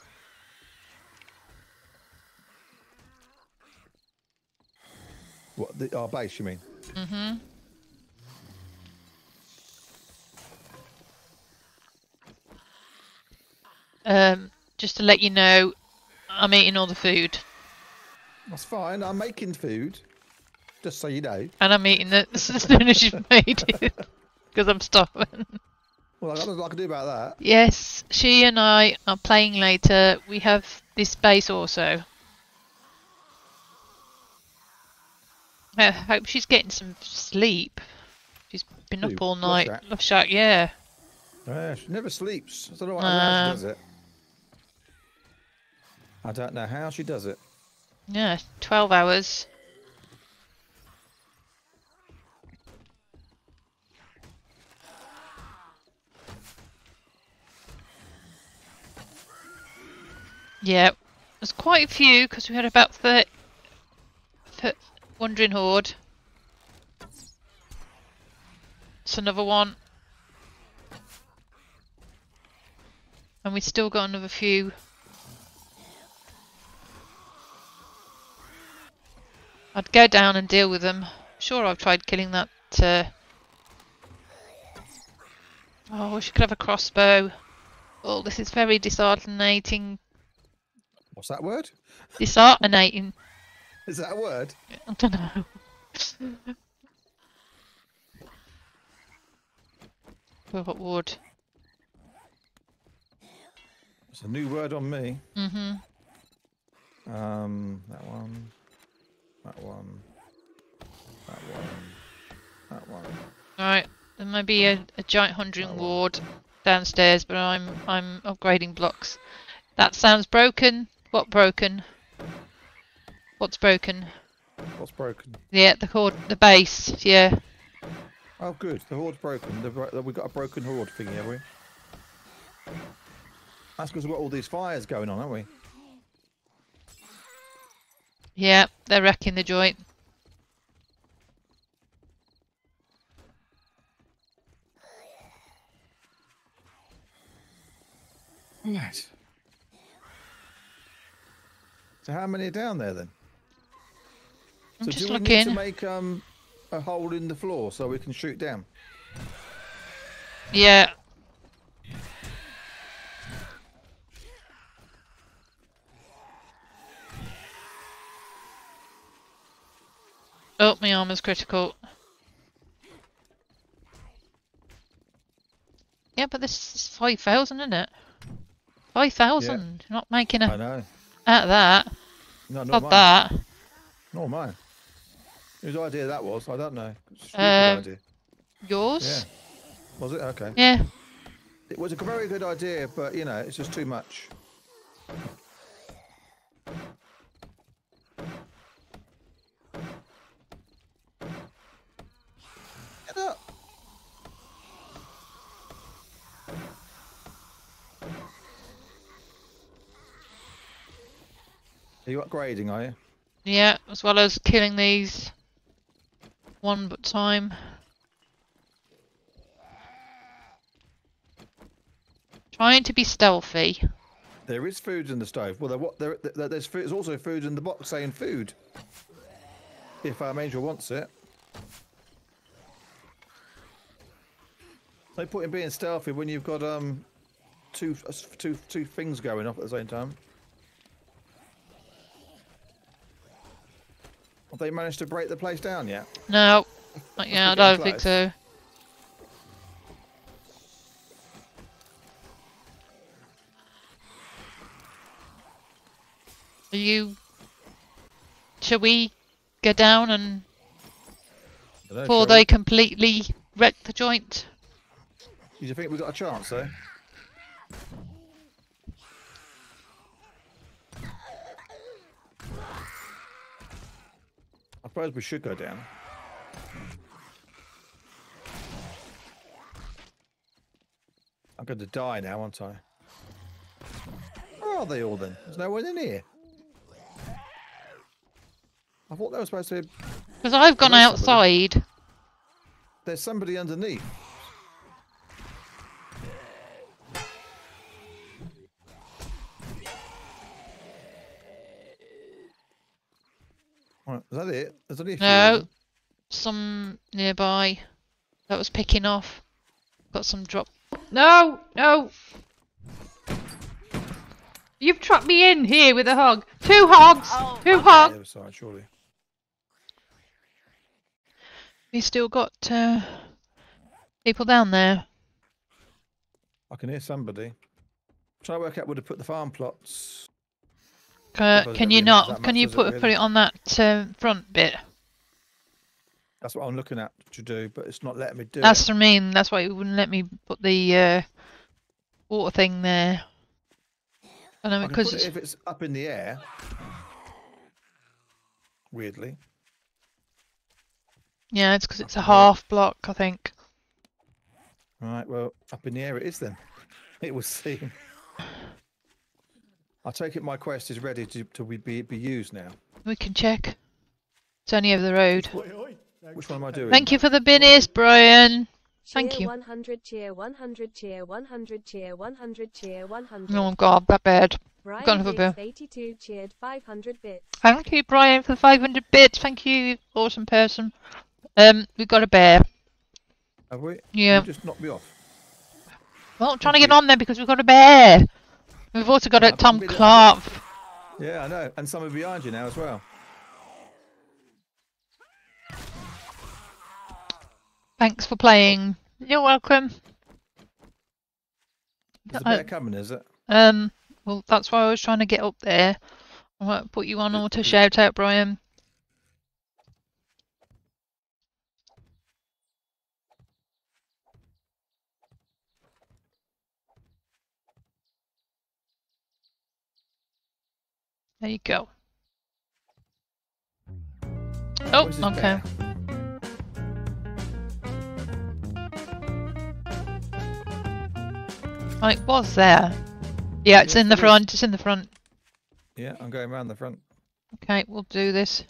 B: What? The, our base, you mean?
A: hmm Um, just to let you know, I'm eating all the food,
B: That's fine. I'm making food. Just so you know.
A: and I'm eating it as soon as you've made it, because I'm starving.
B: Well, I got nothing I can do about that.
A: Yes, she and I are playing later. We have this base also. I hope she's getting some sleep. She's been
B: Who?
A: up all night. Love Shack, yeah.
B: Yeah, she never sleeps. I don't know what,
A: Uh,
B: does it. I don't know how she does it.
A: Yeah, 12 hours. Yeah, there's quite a few because we had about 30, Put wandering horde. It's another one. And we still got another few. I'd go down and deal with them. Sure, I've tried killing that. Uh... Oh, I wish I could have a crossbow. Oh, this is very disheartening.
B: What's that word?
A: Disheartening.
B: Is that a word?
A: I don't know. Got wood.
B: It's a new word on me.
A: Mm-hmm.
B: Um, that one, that one, that one, that one.
A: Alright, there might be a, a giant hundred ward downstairs, but I'm I'm upgrading blocks. That sounds broken. What broken? What's broken?
B: What's broken?
A: Yeah, the cord, the base. Yeah.
B: Oh, good. The horde's broken. The, bro- we've got a broken horde thingy, have we? That's because we've got all these fires going on, haven't we?
A: Yeah, they're wrecking the joint.
B: Right. So how many are down there then?
A: I'm
B: so
A: just
B: do we need to make um a hole in the floor so we can shoot down?
A: Yeah. Oh, my armor's critical. Yeah, but this is 5,000, isn't it? 5,000. You're not making
B: I
A: a
B: know.
A: out of that.
B: No, not
A: Not that.
B: Not mine. Whose idea that was? I don't know.
A: Um,
B: idea.
A: Yours?
B: Yeah. Was it? Okay.
A: Yeah.
B: It was a very good idea, but you know, it's just too much. Are you upgrading, are you?
A: Yeah, as well as killing these one but time. Trying to be stealthy.
B: There is food in the stove. Well, there, what, there, there, there's, food, there's also food in the box saying food. If um, Angel wants it. No point in being stealthy when you've got um two, uh, two, two things going off at the same time. Have they managed to break the place down yet?
A: No. Not yet, I don't think so. Are you... Shall we go down and
B: I
A: before
B: shall
A: they completely wreck the joint?
B: Do you think we've got a chance though? I suppose we should go down. I'm going to die now, aren't I? Where are they all then? There's no one in here. I thought they were supposed to.
A: Because I've gone
B: there's somebody.
A: outside.
B: There's somebody underneath. Right, is that it? There's only a few.
A: No.
B: them.
A: Some nearby. That was picking off. Got some drop. No! No!
D: You've trapped me in here with a hog. Two hogs. Two hogs.
B: the other side, surely.
A: We still got uh, people down there.
B: I can hear somebody. Try to work out where to put the farm plots.
A: Uh, can you
B: really
A: not? Can you
B: does it
A: put
B: really?
A: put it on that uh, front bit?
B: That's what I'm looking at to do, but it's not letting me do
A: That's
B: it.
A: what I mean. That's why it wouldn't let me put the uh, water thing there. I know because
B: it if it's up in the air. Weirdly.
A: yeah, it's because it's a
B: up in the air.
A: half block. I think.
B: Right, well, up in the air it is then. It would seem. I take it my quest is ready to, to be, be used now.
A: We can check. It's only over the road.
B: Which one am I doing?
A: Thank you for the binnies, Brian. Thank
E: cheer
A: you.
E: 100 cheer 100 cheer 100 cheer 100 cheer 100.
A: Oh god, that bad.
E: Brian
A: gone for a
E: Biggs 82 cheered 500 bits.
A: Thank you, Brian, for the 500 bits. Thank you, awesome person. Um, we've got a bear.
B: Have we?
A: Yeah.
B: You just knocked me off.
A: Well, I'm trying to get
B: you.
A: on there because we've got a bear. We've also got a
B: I've
A: Tom. Clark.
B: Yeah, I know. And some are behind you now as well.
A: Thanks for playing. You're welcome.
B: There's a
A: Uh,
B: coming, is it?
A: Um, well, that's why I was trying to get up there. I might put you on auto shout out, Brian. There you go. Oh, okay. Oh, it was there. Yeah, it's in the front. It's in the front.
B: Yeah, I'm going around the front.
A: Okay, we'll do this.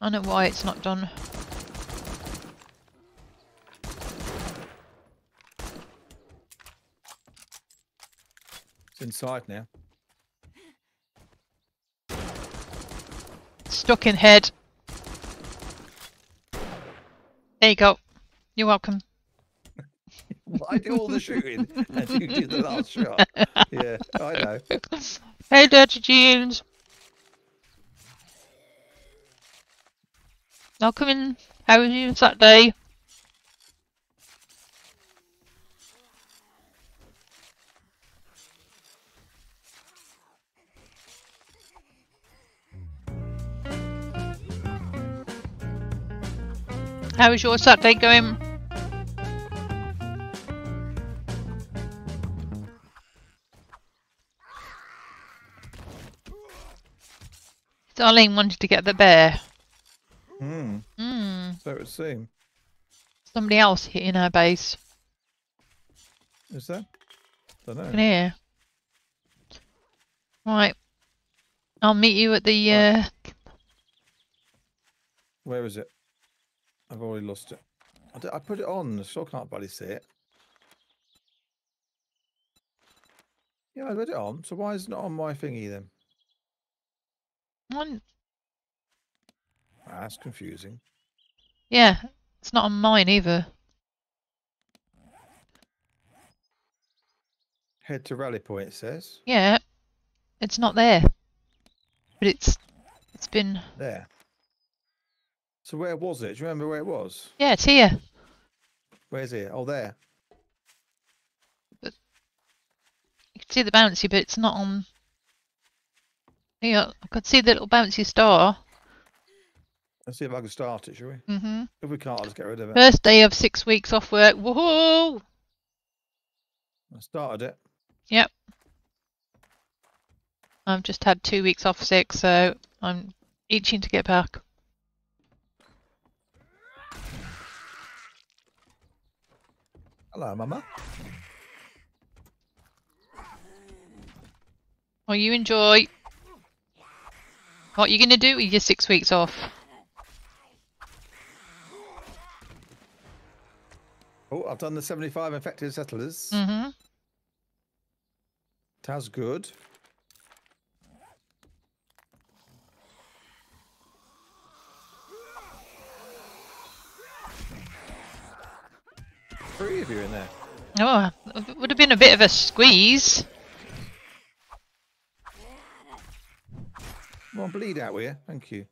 A: I know why it's not done.
B: It's inside now.
A: Stuck in head. There you go. You're welcome.
B: Well, I do all the shooting and you do the last shot. Yeah, I know.
A: Hey, Dirty Jeans. Welcome in. How was your Saturday? How was your Saturday going? Darlene wanted to get the bear.
B: Hmm.
A: Hmm.
B: So it would seem.
A: Somebody else hitting her base.
B: Is there? Don't know.
A: Can hear. Right. I'll meet you at the
B: Right.
A: uh
B: Where is it? I've already lost it. I put it on, so I can't bloody see it. Yeah, I put it on. So why is it not on my thingy then?
A: one.
B: Ah, that's confusing.
A: Yeah, it's not on mine either.
B: Head to rally point, it says.
A: Yeah, it's not there. But it's it's been
B: There. So where was it? Do you remember where it was?
A: yeah, it's here.
B: Where's it? Oh, there.
A: You can see the bouncy, but it's not on. Yeah, I could see the little bouncy star.
B: Let's see if I can start it, shall we?
A: Mm hmm
B: If we can't, I'll just get rid of it.
A: First day of six weeks off work. Woohoo!
B: I started it.
A: Yep. I've just had two weeks off sick, so I'm itching to get back.
B: Hello, Mama.
A: Well, you enjoy. What are you going to do with your six weeks off?
B: Oh, I've done the 75 infected settlers.
A: Mm-hmm.
B: That's good. Three of you in there.
A: Oh, it would have been a bit of a squeeze.
B: Come on, bleed out with you. Thank you.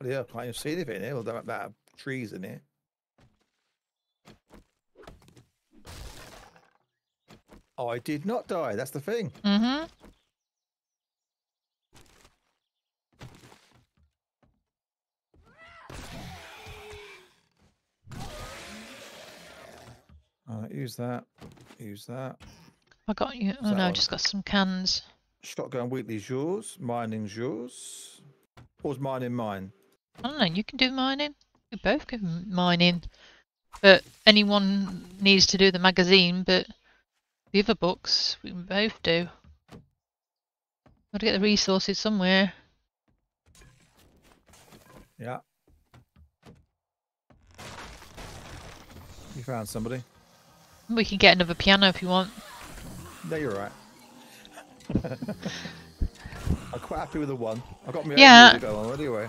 B: Bloody hell, can't even see anything in here. Well, that, that trees in here. Oh, I did not die. That's the thing.
A: Mm-hmm.
B: Right, use that. Use that.
A: I got you. Oh no, I just got some cans.
B: Shotgun Wheatley's yours. Mining's yours. Or was mining mine?
A: I don't know. You can do mining. We both can mining. But anyone needs to do the magazine. But the other books, we can both do. Got to get the resources somewhere.
B: Yeah. You found somebody?
A: We can get another piano if you want.
B: No, you're right. I'm quite happy with the one. I got my own
A: Yeah.
B: music going on anyway.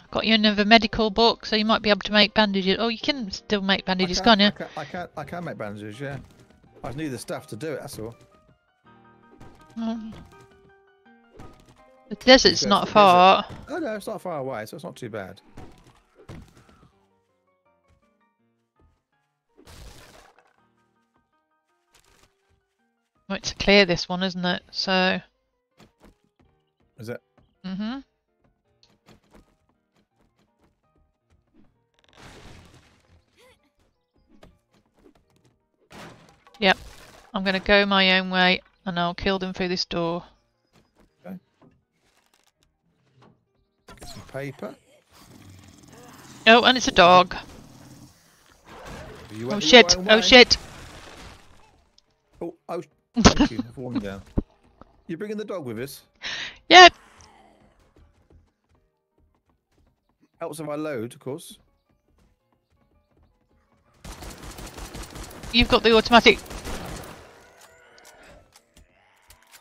A: I've got you another medical book, so you might be able to make bandages. Oh, you can still make bandages,
B: I
A: can't you?
B: I can, I can, I can make bandages, yeah. I need the stuff to do it, that's all.
A: Um, the desert's not far.
B: Oh no, it's not far away, so it's not too bad.
A: Well, it's clear this one, isn't it? So,
B: Is it?
A: Mm hmm. Yep. I'm gonna go my own way, and I'll kill them through this door.
B: Get some paper.
A: Oh, and it's a dog. Oh
B: went your
A: shit! Oh shit!
B: Oh, oh, thank you. I've worn down. You're bringing the dog with us?
A: Yep.
B: Helps if I load, of course.
A: You've got the automatic.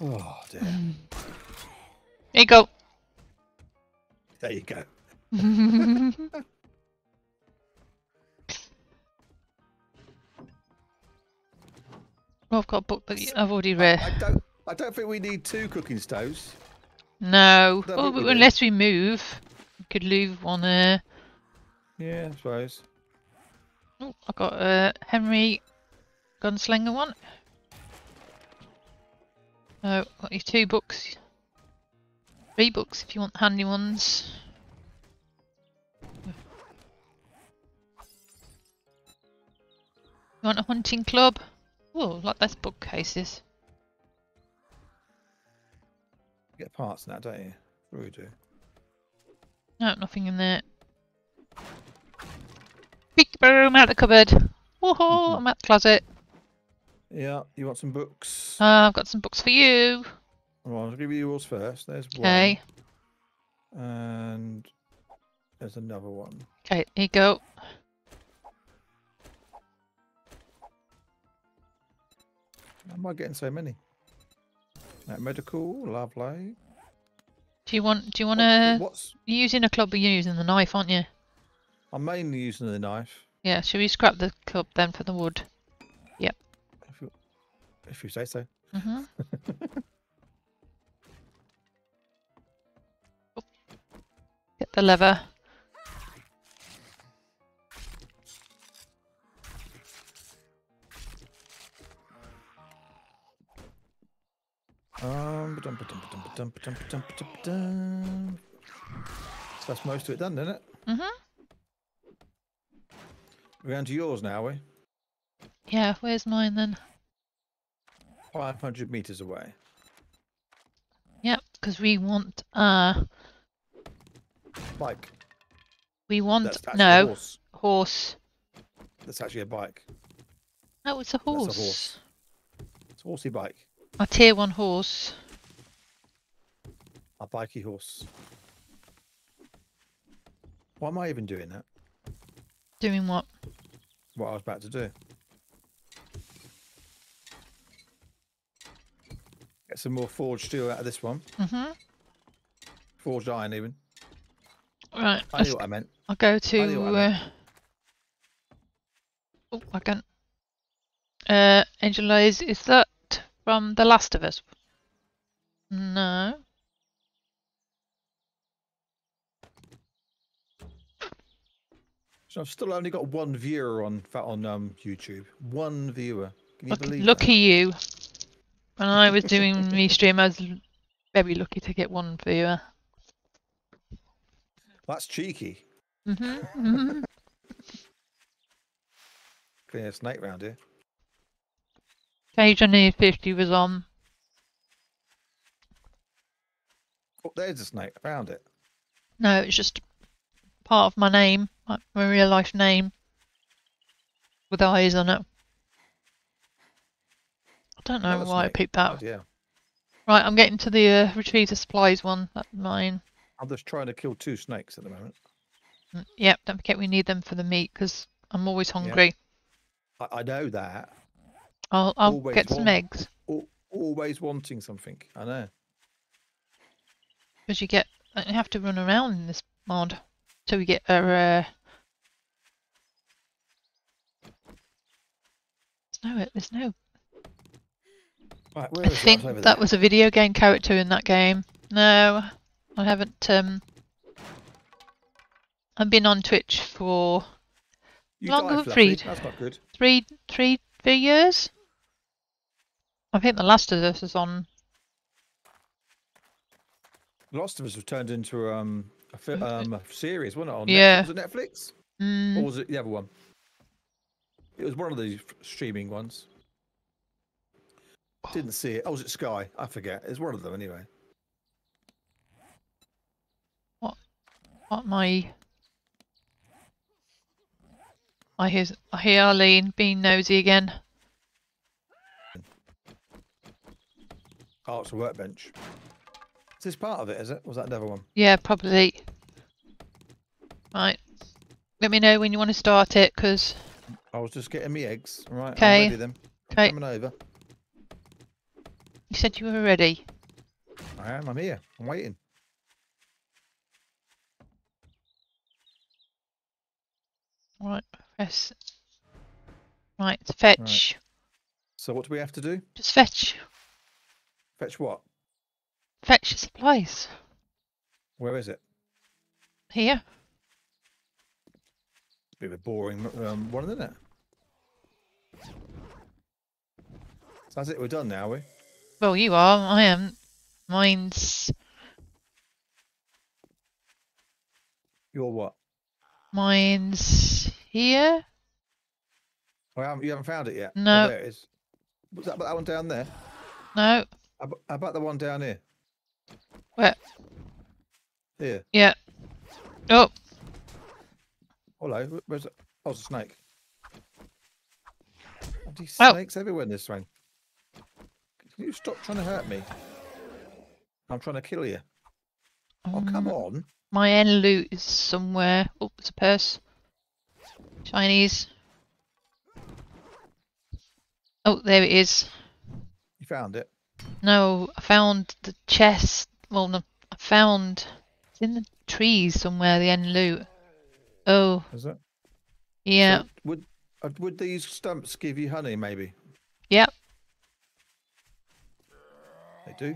B: Oh dear.
A: Here you go.
B: There you go.
A: Well, I've got a book that I've already read.
B: I
A: read.
B: don't. I don't think we need two cooking stoves.
A: No.
B: Don't
A: Oh,
B: we
A: but
B: do.
A: unless we move, we could leave one there.
B: Yeah, I suppose.
A: Oh, I got a Henry Gunslinger one. Oh, got you two books. Three books if you want handy ones. You want a hunting club? Oh, like those bookcases.
B: You get parts in that, don't you? Sure we do.
A: No, nothing in there. Big boom out the cupboard. Woohoo! I'm at the closet.
B: Yeah, you want some books?
A: Uh, I've got some books for you.
B: Well, I'll give you yours first. There's one.
A: Okay.
B: And there's another one.
A: Okay, here you go.
B: Am I getting so many? That medical, lovely.
A: Do you want? Do you want to?
B: What's?
A: You're using a club, but you're using the knife, aren't you?
B: I'm mainly using the knife.
A: Yeah. Shall we scrap the club then for the wood?
B: If you, if you say so.
A: hmm Get the lever.
B: Ba-dum. So that's most of it done, isn't it?
A: Mhm.
B: We're going to yours now, are we?
A: Yeah. Where's mine then?
B: 500 meters away.
A: Yep. Because we want. Uh,
B: Bike.
A: we want
B: That's
A: no
B: horse.
A: horse.
B: That's actually a bike.
A: Oh, it's a
B: a
A: horse.
B: horse. It's a horsey bike.
A: A tier one horse.
B: A bikey horse. Why am I even doing that?
A: Doing what?
B: What I was about to do. Get some more forged steel out of this one.
A: Mhm.
B: Forged iron, even.
A: Right.
B: I knew what I meant.
A: I'll go to.
B: what I
A: Uh, oh, I can. Uh, Angel Eyes, is that from The Last of Us? No.
B: So I've still only got one viewer on on um, YouTube. One viewer. Can you
A: Look,
B: believe
A: lucky
B: that?
A: you. When I was doing me stream, I was very lucky to get one viewer.
B: That's cheeky.
A: hmm
B: Clean a snake round here.
A: Page I need 50 was on.
B: Oh, there's a snake. I found it.
A: No, it's just part of my name, like my real life name, with eyes on it. I don't know
B: Another
A: why I picked that.
B: Yeah.
A: Right, I'm getting to the uh, retrieve the supplies one. That's mine.
B: I'm just trying to kill two snakes at the moment.
A: Mm, Yep, don't forget we need them for the meat because I'm always hungry.
B: I, I know that.
A: I'll I'll get some
B: want-
A: eggs
B: Al- Always wanting something. I know.
A: because you get you have to run around in this mod till we get a. Uh... There's no, there's no.
B: Right,
A: I think that
B: there.
A: was a video game character in that game. No, I haven't. Um, I've been on Twitch for
B: You
A: longer
B: die,
A: than
B: Fluffy.
A: Freed.
B: That's not good.
A: three, three, three years. I think The Last of Us is on.
B: Last of Us was turned into um, a, fi- um, a series, wasn't it? On
A: Yeah.
B: Netflix? Was it Netflix?
A: Mm,
B: Or was it the other one? It was one of the f- streaming ones. Didn't see it. Oh, was it Sky? I forget. It's one of them anyway.
A: what my. I hear, I hear Arlene being nosy again.
B: Oh, it's a workbench. Is this part of it, is it? Was that another one?
A: Yeah, probably. Right. Let me know when you want to start it, because
B: I was just getting me eggs. Right,
A: Okay.
B: I'm ready then. I'm
A: Okay.
B: coming over.
A: you said you were ready.
B: I am. I'm here. I'm waiting.
A: Right, press. Right, fetch.
B: So what do we have to do?
A: Just fetch.
B: Fetch what?
A: Fetch your supplies.
B: Where is it?
A: Here.
B: Bit of a boring um, one, isn't it? So that's it. We're done now, are we?
A: Well, you are. I am. Mine's.
B: You're what?
A: Mine's here.
B: Oh, haven't, you haven't found it yet.
A: No.
B: Oh, there it is. Was that about that one down there?
A: No.
B: How abo- about the one down here?
A: Where?
B: Here.
A: Yeah. Oh,
B: Hello. Where's it? Oh, it's a snake. Bloody
A: Oh.
B: snakes everywhere in this thing. Can you stop trying to hurt me? I'm trying to kill you. Oh, come
A: um,
B: on.
A: My end loot is somewhere. Oh, it's a purse. Chinese. Oh, there it is.
B: You found it.
A: No, I found the chest. Well, no, I found it's in the trees somewhere. The end loot. Oh,
B: Is it?
A: yeah.
B: So would uh, would these stumps give you honey? Maybe
A: Yep.
B: they do.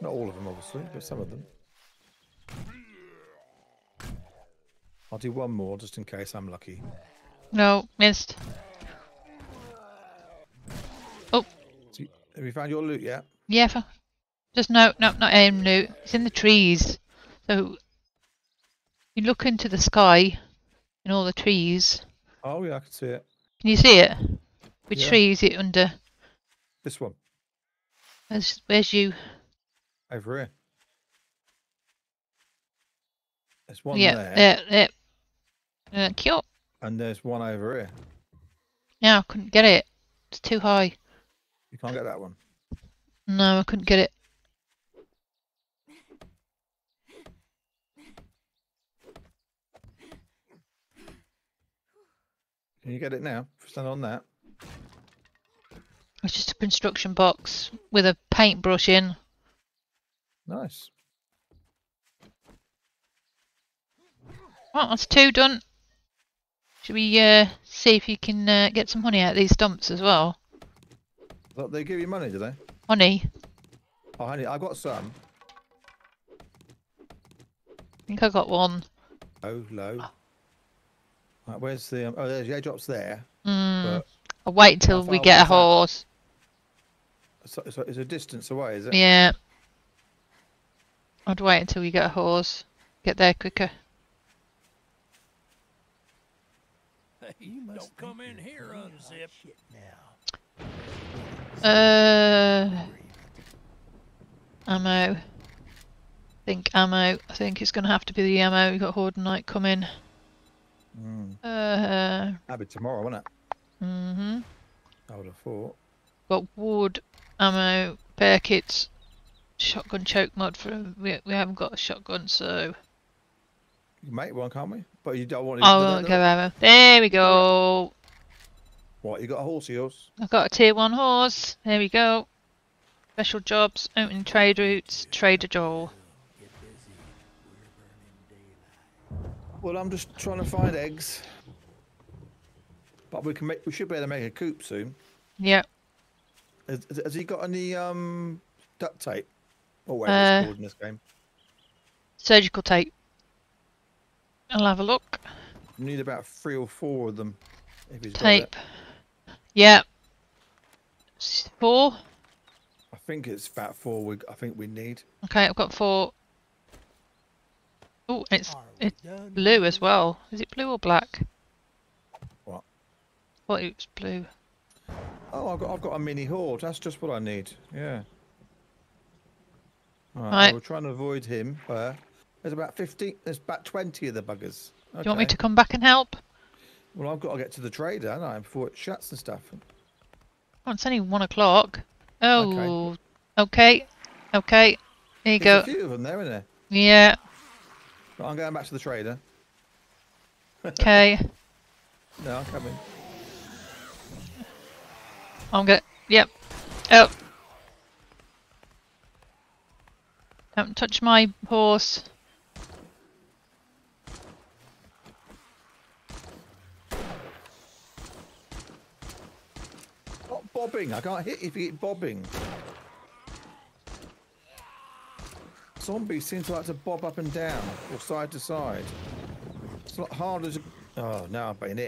B: Not all of them, obviously, but some of them. I'll do one more just in case I'm lucky.
A: No, missed. Oh.
B: So you- have you found your loot yet?
A: Yeah, fa- just no, no, not aim loot. It's in the trees. So you look into the sky in all the trees.
B: Oh yeah, I can see it.
A: Can you see it? Which
B: Yeah.
A: tree is it under?
B: This one
A: Where's, where's you?
B: Over here. There's one
A: yeah,
B: there,
A: there. Uh, cute.
B: and there's one over here.
A: Yeah, I couldn't get it. It's too high.
B: You can't get that one.
A: No, I couldn't get it.
B: Can you get it now? Stand on that.
A: It's just a construction box with a paintbrush in.
B: Nice.
A: Right, that's two done. Should we uh, see if you can uh, get some honey out of these stumps as well?
B: Look, they give you money, do they?
A: Honey.
B: Oh, honey, I've got some.
A: I think I got one.
B: Oh, low. Right, where's the? Um, oh, there's the airdrops there.
A: Mm, I'll wait until
B: how
A: we get a horse.
B: so, so it's a distance away, is it?
A: Yeah. I'd wait until we get a horse. Get there quicker.
C: You must Don't come in here, unzip. Shit now.
A: Uh, ammo. think ammo. I think it's going to have to be the ammo. We've got Horde Night coming.
B: Mm.
A: Uh,
B: That'll be tomorrow, won't it?
A: mm-hmm.
B: I would have thought.
A: Got wood, ammo, bear kits, shotgun choke mod for we, we haven't got a shotgun, so
B: You make one, can't we? But you don't want to.
A: Won't go ammo. There we go.
B: What? You got a horse of yours?
A: I've got a tier one horse. There we go. Special jobs, opening trade routes, trader Joel.
B: Well, I'm just trying to find eggs. But we can make. We should be able to make a coop soon.
A: Yep.
B: Has, has- has he got any um duct tape or whatever
A: Uh,
B: it's called in this game?
A: Surgical tape. I'll have a look.
B: We need about three or four of them. If he's got it.
A: Tape. Yep. Four.
B: I think it's about four. We I think we need.
A: Okay, I've got four. Oh, it's it's blue as well. Is it blue or black?
B: What?
A: Thought It's blue.
B: Oh, I've got I've got a mini horde. That's just what I need. Yeah. Right.
A: Right.
B: We're trying to avoid him. Where? There's about fifty. There's about twenty of the buggers.
A: Do you want me to come back and help?
B: Well, I've got to get to the trader, haven't I, before it shuts and stuff.
A: Oh, it's only one o'clock. Oh, okay. Okay. There you
B: There's
A: go.
B: a few of them there, isn't there?
A: Yeah.
B: But I'm going back to the trader.
A: Okay.
B: No, I'm coming.
A: I'm gonna. Yep. Oh. Don't touch my horse.
B: Not bobbing. I can't hit if you hit bobbing. Zombies seem to like to bob up and down or side to side. It's not hard as. Oh, now I've been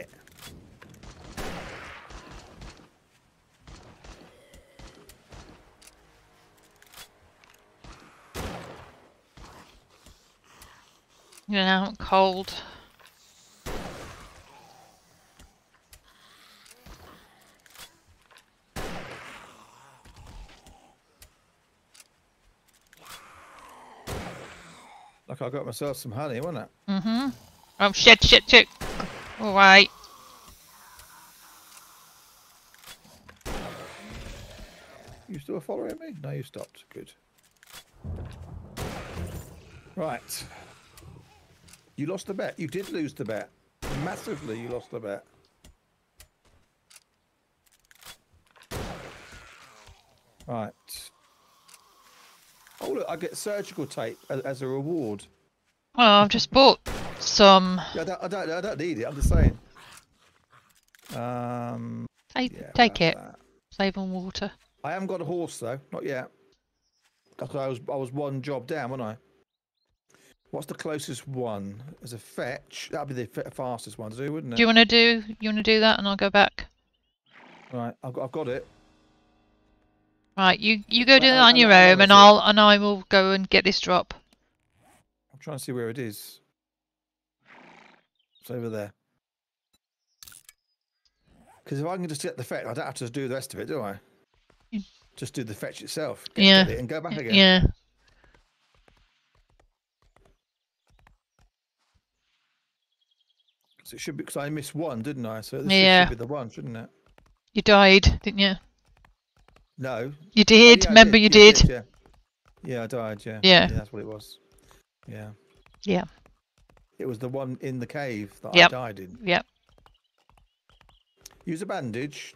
A: You know, I'm cold.
B: Like I got myself some honey, wasn't it?
A: Mm-hmm. Oh shit, shit, shit. All right.
B: You still following me? No, you stopped. Good. Right. You lost the bet. You did lose the bet. Massively, you lost the bet. Right. Oh, look, I get surgical tape as, a reward.
A: Well, I've just bought some.
B: Yeah, I don't, I don't, I don't need it. I'm just saying. Um,
A: Take,
B: yeah,
A: take it.
B: that.
A: Save on water.
B: I haven't got a horse though, not yet. That's I was I was one job down, wasn't I? What's the closest one? As a fetch, that'd be the fastest one to do, wouldn't it?
A: Do you want to do? You want to do that, and I'll go back.
B: Right, I've got, I've got it.
A: Right, you you go do that on your
B: know- I know
A: own, and I'll and I will go and get this drop.
B: I'm trying to see where it is. It's over there. Because if I can just get the fetch, I don't have to do the rest of it, do I?
A: Mm.
B: Just do the fetch itself. Get,
A: Yeah.
B: it and go back again.
A: Yeah.
B: 'Cause it should be because I missed one, didn't I? So this
A: Yeah.
B: should be the one, shouldn't it?
A: You died, didn't you?
B: No,
A: You
B: Oh,
A: did.
B: yeah, I
A: Remember, you
B: yeah, I
A: did.
B: yeah. yeah, I died. Yeah.
A: Yeah.
B: that's what it was. Yeah.
A: Yeah.
B: It was the one in the cave that
A: Yep.
B: I died in.
A: Yep.
B: Use a bandage.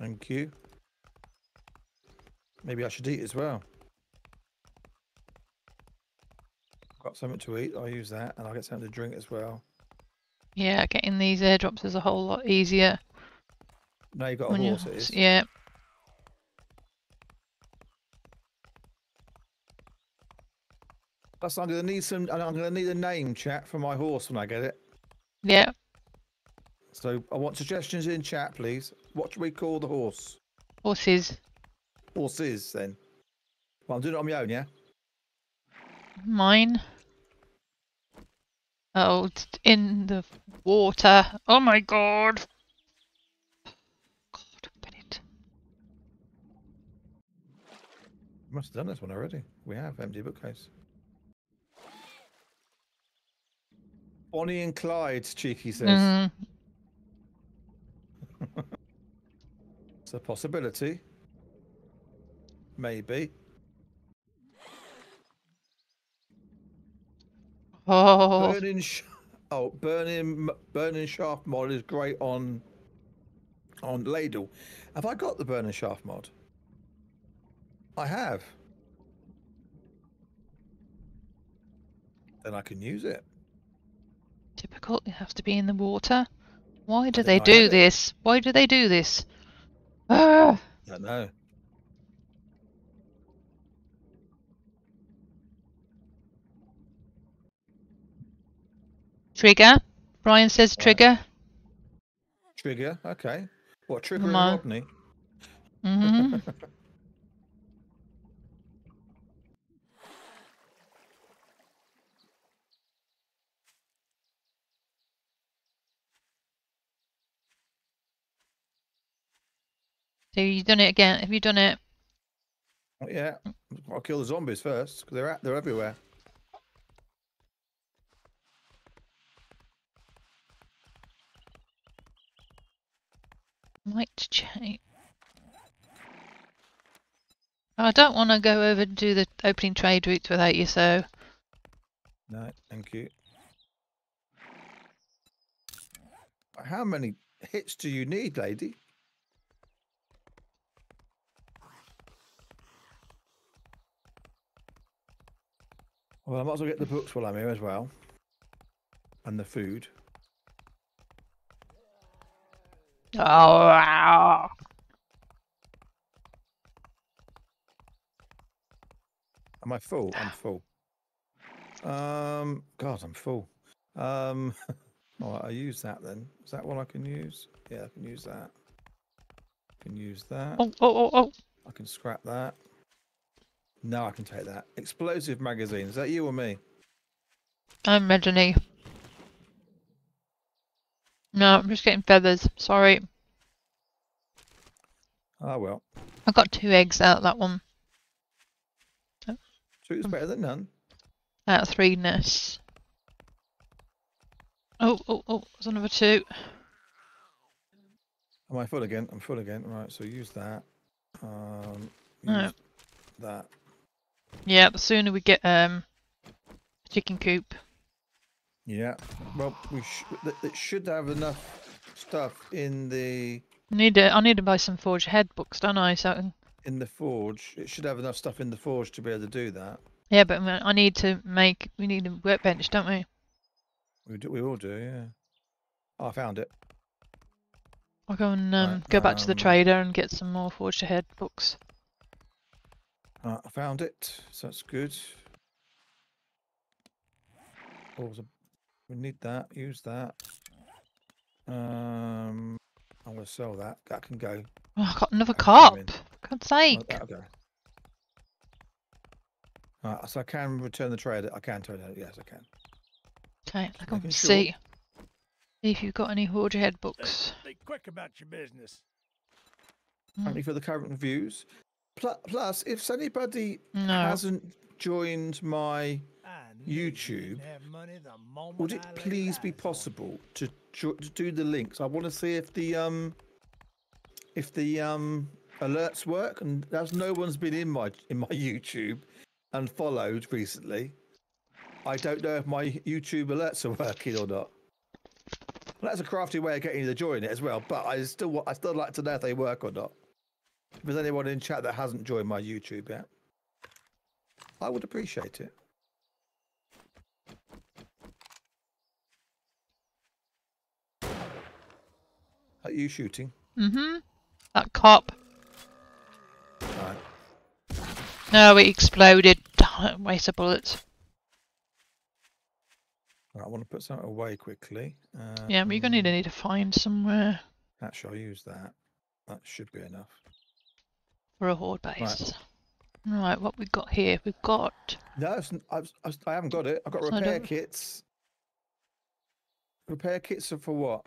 B: Thank you. Maybe I should eat as well. Got something to eat. I'll use that, and I'll get something to drink as well.
A: Yeah, getting these airdrops is a whole lot easier
B: Now you've got a horse. It is.
A: Yeah.
B: Plus, I'm going to need some. I'm going to need a name chat for my horse when I get it.
A: Yeah.
B: So I want suggestions in chat, please. What should we call the horse?
A: Horses.
B: Horses, then. Well, I'm doing it on my own, yeah.
A: Mine. Oh, it's in the water. Oh my god. God, open it.
B: We must have done this one already. We have empty bookcase. Bonnie and Clyde, Cheeky says.
A: Mm,
B: It's a possibility. Maybe.
A: Oh,
B: Burning. Oh, burning. Burning shaft mod is great on. On ladle. Have I got the burning shaft mod? I have. Then I can use it.
A: typical. It has to be in the water. Why do they
B: I
A: do
B: had it.
A: this? Why do they do this? Ah,
B: I don't know.
A: Trigger. Brian says
B: Right.
A: trigger.
B: Trigger. Okay. What trigger
A: Come
B: and
A: on.
B: Rodney?
A: hmm So you've done it again? Have you done it?
B: Yeah. I'll kill the zombies first because they're at, they're everywhere.
A: Might change. I don't want to go over and do the opening trade routes without you, so
B: No, thank you. How many hits do you need, lady? Well, I might as well get the books while I'm here as well. And the food.
A: Oh, wow.
B: Am I full? I'm full. Um, God, I'm full. Um, all right, I use that then. Is that one I can use? Yeah, I can use that. I can use that.
A: oh, oh, oh, oh.
B: I can scrap that. No, I can take that. Explosive magazine. Is that you or me?
A: I'm Reggie. No, I'm just getting feathers. Sorry.
B: Ah, well.
A: I got two eggs out of that one.
B: Two's better than none.
A: Out of three nests. Oh, oh, oh, there's another two.
B: Am I full again? I'm full again. Right, so use that. Um,
A: No.
B: that.
A: Yeah, the sooner we get um a chicken coop.
B: Yeah. Well, we sh- th- it should have enough stuff in the
A: I need to I need to buy some Forge Ahead books, don't I? So I can-
B: in the forge. It should have enough stuff in the forge to be able to do that.
A: yeah, but I need to make we need a workbench, don't we?
B: We do. We all do. Yeah. Oh, I found it.
A: I'll go and um,
B: Right,
A: go back to the
B: um,
A: trader and get some more Forge Ahead books.
B: Uh, I found it. So that's good. Oh, there's a- we need that. Use that. Um, I'm going to sell that. That can go.
A: Oh, I got another cop.
B: in.
A: For God's
B: Oh,
A: sake.
B: that'll go. Right, so I can return the trade. I can turn it. Yes, I can.
A: Okay, I can
B: making sure.
A: see. See if you've got any forge ahead books.
C: Be quick about your business.
A: Mm.
B: Thank you for the current reviews. Plus, if anybody
A: No.
B: hasn't joined my
C: I knew you
B: YouTube, Would it please be possible to, to do the links? I want to see if the um if the um alerts work, and as no one's been in my in my YouTube and followed recently, I don't know if my YouTube alerts are working or not. Well, that's a crafty way of getting you to join it as well, but I still I still like to know if they work or not. If there's anyone in chat that hasn't joined my YouTube yet, I would appreciate it. Are you shooting?
A: Mm-hmm. That cop.
B: Right.
A: No, it exploded. Waste of bullets.
B: Right, I want to put something away quickly. Uh,
A: Yeah, but you're gonna
B: um,
A: need to find somewhere
B: Actually, I'll use that. That should be enough.
A: for a horde base. Right, what we got here? We've got
B: No, I've, I've, I haven't got it. I've got
A: So
B: repair kits. Repair kits are for what?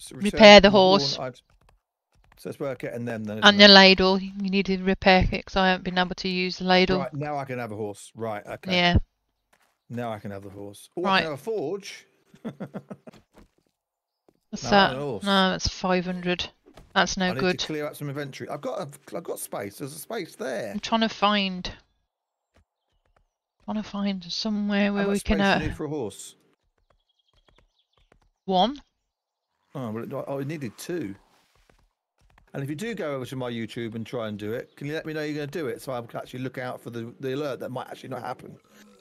B: So
A: Repair the horse.
B: So it's worth getting them then.
A: and
B: it?
A: ladle. You need to repair it because I haven't been able to use the ladle.
B: Right now, I can have a horse. Right. Okay.
A: Yeah.
B: Now I can have the horse. Oh, I
A: Right.
B: can have a forge.
A: What's
B: No,
A: that? No, that's 500. That's no
B: I need
A: good.
B: to clear out some inventory. I've got a, I've got space. There's a space there.
A: I'm trying to find. Trying to find somewhere where we can.
B: space
A: Uh,
B: need for a horse?
A: one.
B: Oh, well, oh, I needed two. And if you do go over to my YouTube and try and do it, can you let me know you're going to do it so I can actually look out for the, the alert that might actually not happen?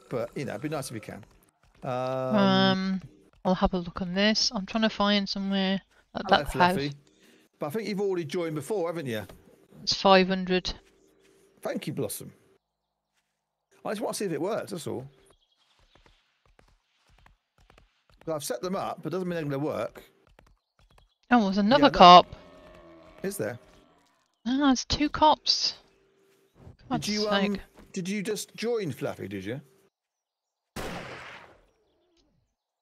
B: But, you know, it'd be nice if you can. Um,
A: Um, I'll have a look on this. I'm trying to find somewhere at
B: hello,
A: that house.
B: But I think you've already joined before, haven't you?
A: It's 500.
B: Thank you, Blossom. I just want to see if it works, that's all. 'Cause I've set them up, but doesn't mean they're going to work.
A: Oh, there's another
B: that-
A: cop.
B: Is there?
A: Ah, there's two cops.
B: Did you um? Did you just join Fluffy? Did you?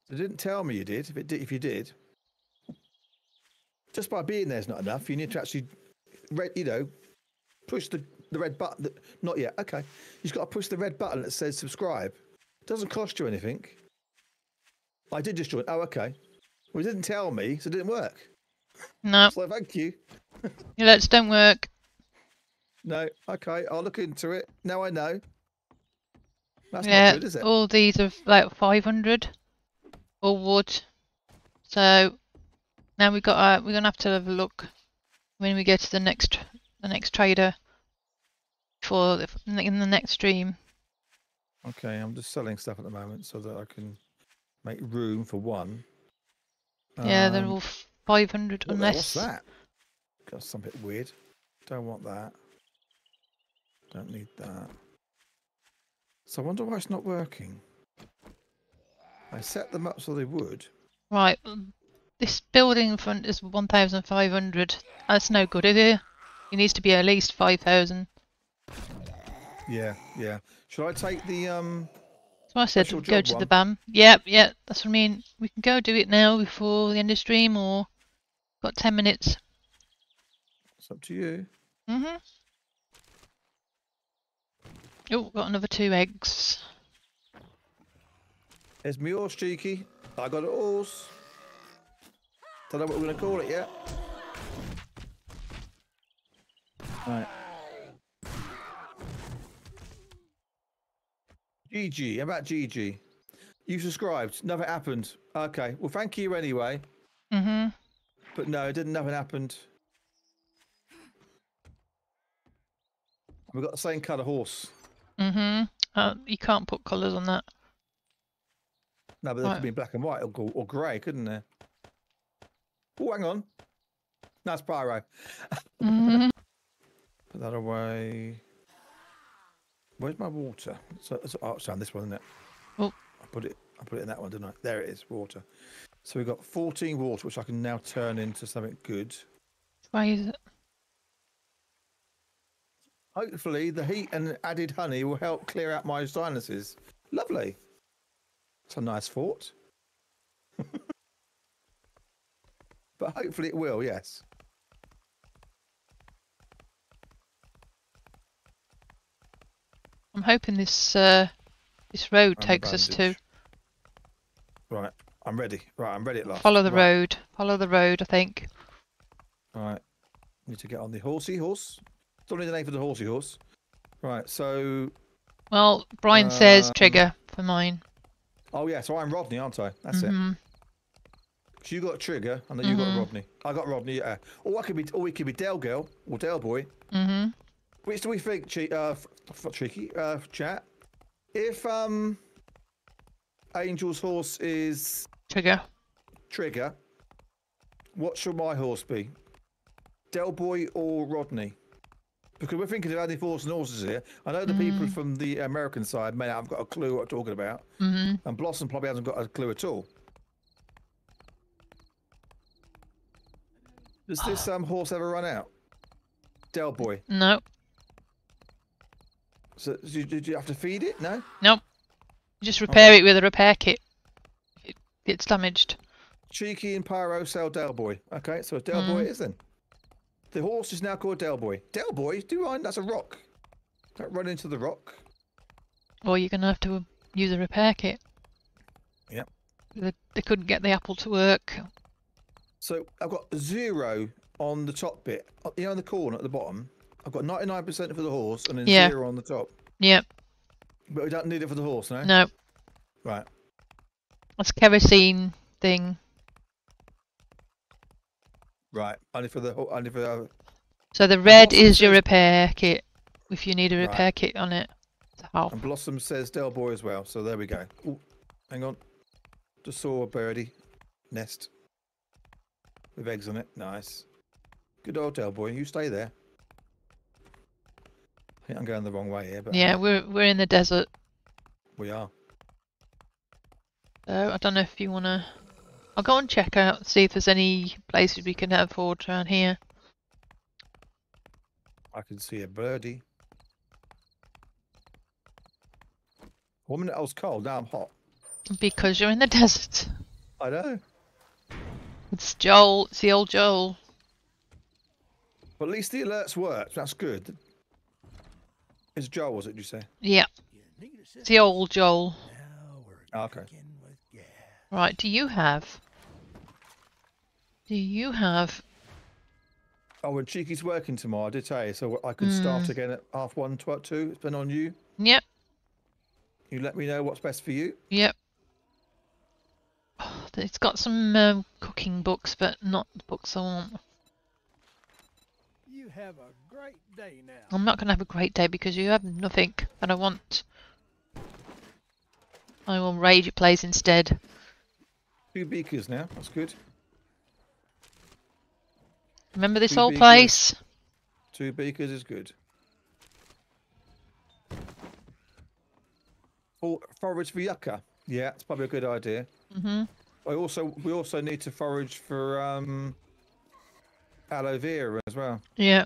B: They didn't tell me you did. If it did, if you did, just by being there's not enough. You need to actually, red, you know, push the the red button. That, not yet. Okay, you've got to push the red button that says subscribe. Doesn't cost you anything. I did just join. Oh, okay. Well, didn't tell me, so it didn't work.
A: No,
B: So thank you.
A: your alerts don't work.
B: No, okay, I'll look into it. Now I know. That's
A: yeah,
B: not good, is it?
A: all these are like 500. All wood. So now we've got. Uh, we're gonna have to have a look when we get to the next the next trader for the, in the next stream.
B: Okay, I'm just selling stuff at the moment so that I can make room for one.
A: yeah, they're
B: Um,
A: all 500
B: what the-
A: unless.
B: What's that? Got something weird. Don't want that. Don't need that. So I wonder why it's not working. I set them up so they would.
A: Right, um, this building in front is 1,500. That's no good, is it? It needs to be at least 5,000.
B: Yeah, yeah. Should I take the um?
A: So I said go to the
B: one.
A: BAM. Yep, yeah, that's what I mean. We can go do it now before the end of stream or got 10 minutes.
B: It's up to you.
A: Mm-hmm. Oh, got another two eggs.
B: It's my horse, cheeky. I got a horse. Don't know what we're gonna call it yet. Right. GG. How about GG? You subscribed. Nothing happened. Okay. Well, thank you anyway.
A: Mm-hmm.
B: But no, it didn't. Nothing happened. We've got the same colour horse.
A: Mm-hmm. Uh, you can't put colours on that.
B: No, but they
A: Right.
B: could be black and white or, or grey, couldn't they? Oh, hang on. That's pyro.
A: Mm-hmm.
B: Put that away. Where's my water? So, it's, oh, it's on this one, isn't it?
A: Oh.
B: I put it. I put it in that one, didn't I? There it is, water. So we've got 14 water, which I can now turn into something good.
A: Why is it?
B: Hopefully, the heat and added honey will help clear out my sinuses. Lovely. It's a nice thought. but hopefully, it will. Yes.
A: I'm hoping this uh, this road
B: I'm
A: takes us to.
B: Right. I'm ready. Right. I'm ready at last.
A: follow the
B: right.
A: road. Follow the road, I think.
B: Right. Need to get on the horsey horse. Don't need the name for the horsey horse. Right. So,
A: Well, Brian says
B: Um,
A: trigger for mine.
B: oh yeah. So I'm Rodney, aren't I? That's it.
A: Mhm.
B: So you got a trigger, and then you got
A: Mhm.
B: Rodney. I got Rodney. Yeah. Or I could be. Or we could be Del girl or Del boy.
A: Mhm.
B: Which do we think, che- uh, tricky, uh, chat? If um, Angel's horse is
A: Trigger.
B: Trigger, what should my horse be? Del Boy or Rodney? Because we're thinking of adding horse and horses here. I know the people
A: Mm.
B: from the American side may not have got a clue what I'm talking about,
A: Mhm.
B: and Blossom probably hasn't got a clue at all. Does this um, horse ever run out? Del Boy.
A: No.
B: So did did you have to feed it? No.
A: Nope. Just repair it with a repair kit. If it gets damaged.
B: Cheeky and Pyro sell Del Boy. Okay, so Del Boy it is then. The horse is now called Del Boy. Del Boy? Do you mind? That's a rock. Don't run into the rock.
A: Or you're gonna have to use a repair kit.
B: Yep.
A: They, they couldn't get the apple to work.
B: So I've got zero on the top bit. Uh, You know, in the corner at the bottom. I've got 99% for the horse and then
A: Yeah.
B: zero on the top.
A: Yep.
B: But we don't need it for the horse, no?
A: No,
B: Right.
A: That's kerosene thing.
B: Right. Only for the only for the
A: So the red is your repair kit. If you need a
B: Right.
A: repair kit on it. A
B: and Blossom says Del Boy as well. So there we go. Ooh, hang on. Just saw a birdie nest with eggs on it. Nice. Good old Del Boy. You stay there. I think I'm going the wrong way here, but
A: Yeah, we're we're in the desert.
B: we are.
A: So I don't know if you wanna. I'll go and check out, see if there's any places we can have forage around here.
B: I can see a birdie. One minute I was cold, now I'm hot.
A: Because you're in the desert.
B: I know.
A: It's Joel. It's the old Joel.
B: But at least the alerts worked. That's good. It's Joel, was it? Did you say?
A: Yeah,
C: You need a
A: it's the old Joel.
B: Ah, okay.
C: Cooking with gas.
A: Right, do you have? Do you have?
B: Oh, when Cheeky's working tomorrow, I did tell you, so I can start
A: Mm.
B: again at half one, tw- two. It's been on you.
A: Yep,
B: You let me know what's best for you.
A: yep. Oh, it's got some um, cooking books, but not the books I want.
C: You have a great day now.
A: I'm not going to have a great day because you have nothing that I want. I will raid your place instead.
B: Two beakers now. That's good.
A: Remember this
B: Two
A: old
B: beakers.
A: place?
B: Two beakers is good. For, forage for yucca. Yeah, it's probably a good idea.
A: hmm
B: I also we also need to forage for um aloe vera as well.
A: Yeah.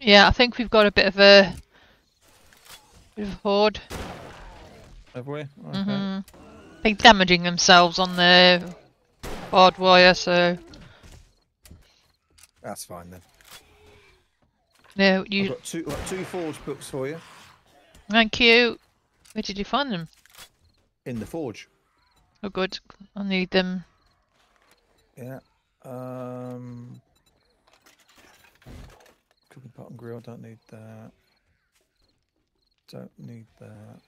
A: Yeah, I think we've got a bit of a bit of a horde.
B: Have we? Okay.
A: hmm I think damaging themselves on the barbed wire, so
B: That's fine then.
A: no,
B: I've
A: you
B: got two got two forge books for you
A: thank you. Where did you find them?
B: in the forge.
A: Oh good. I need them.
B: Yeah. Um cooking pot and grill, don't need that. Don't need that.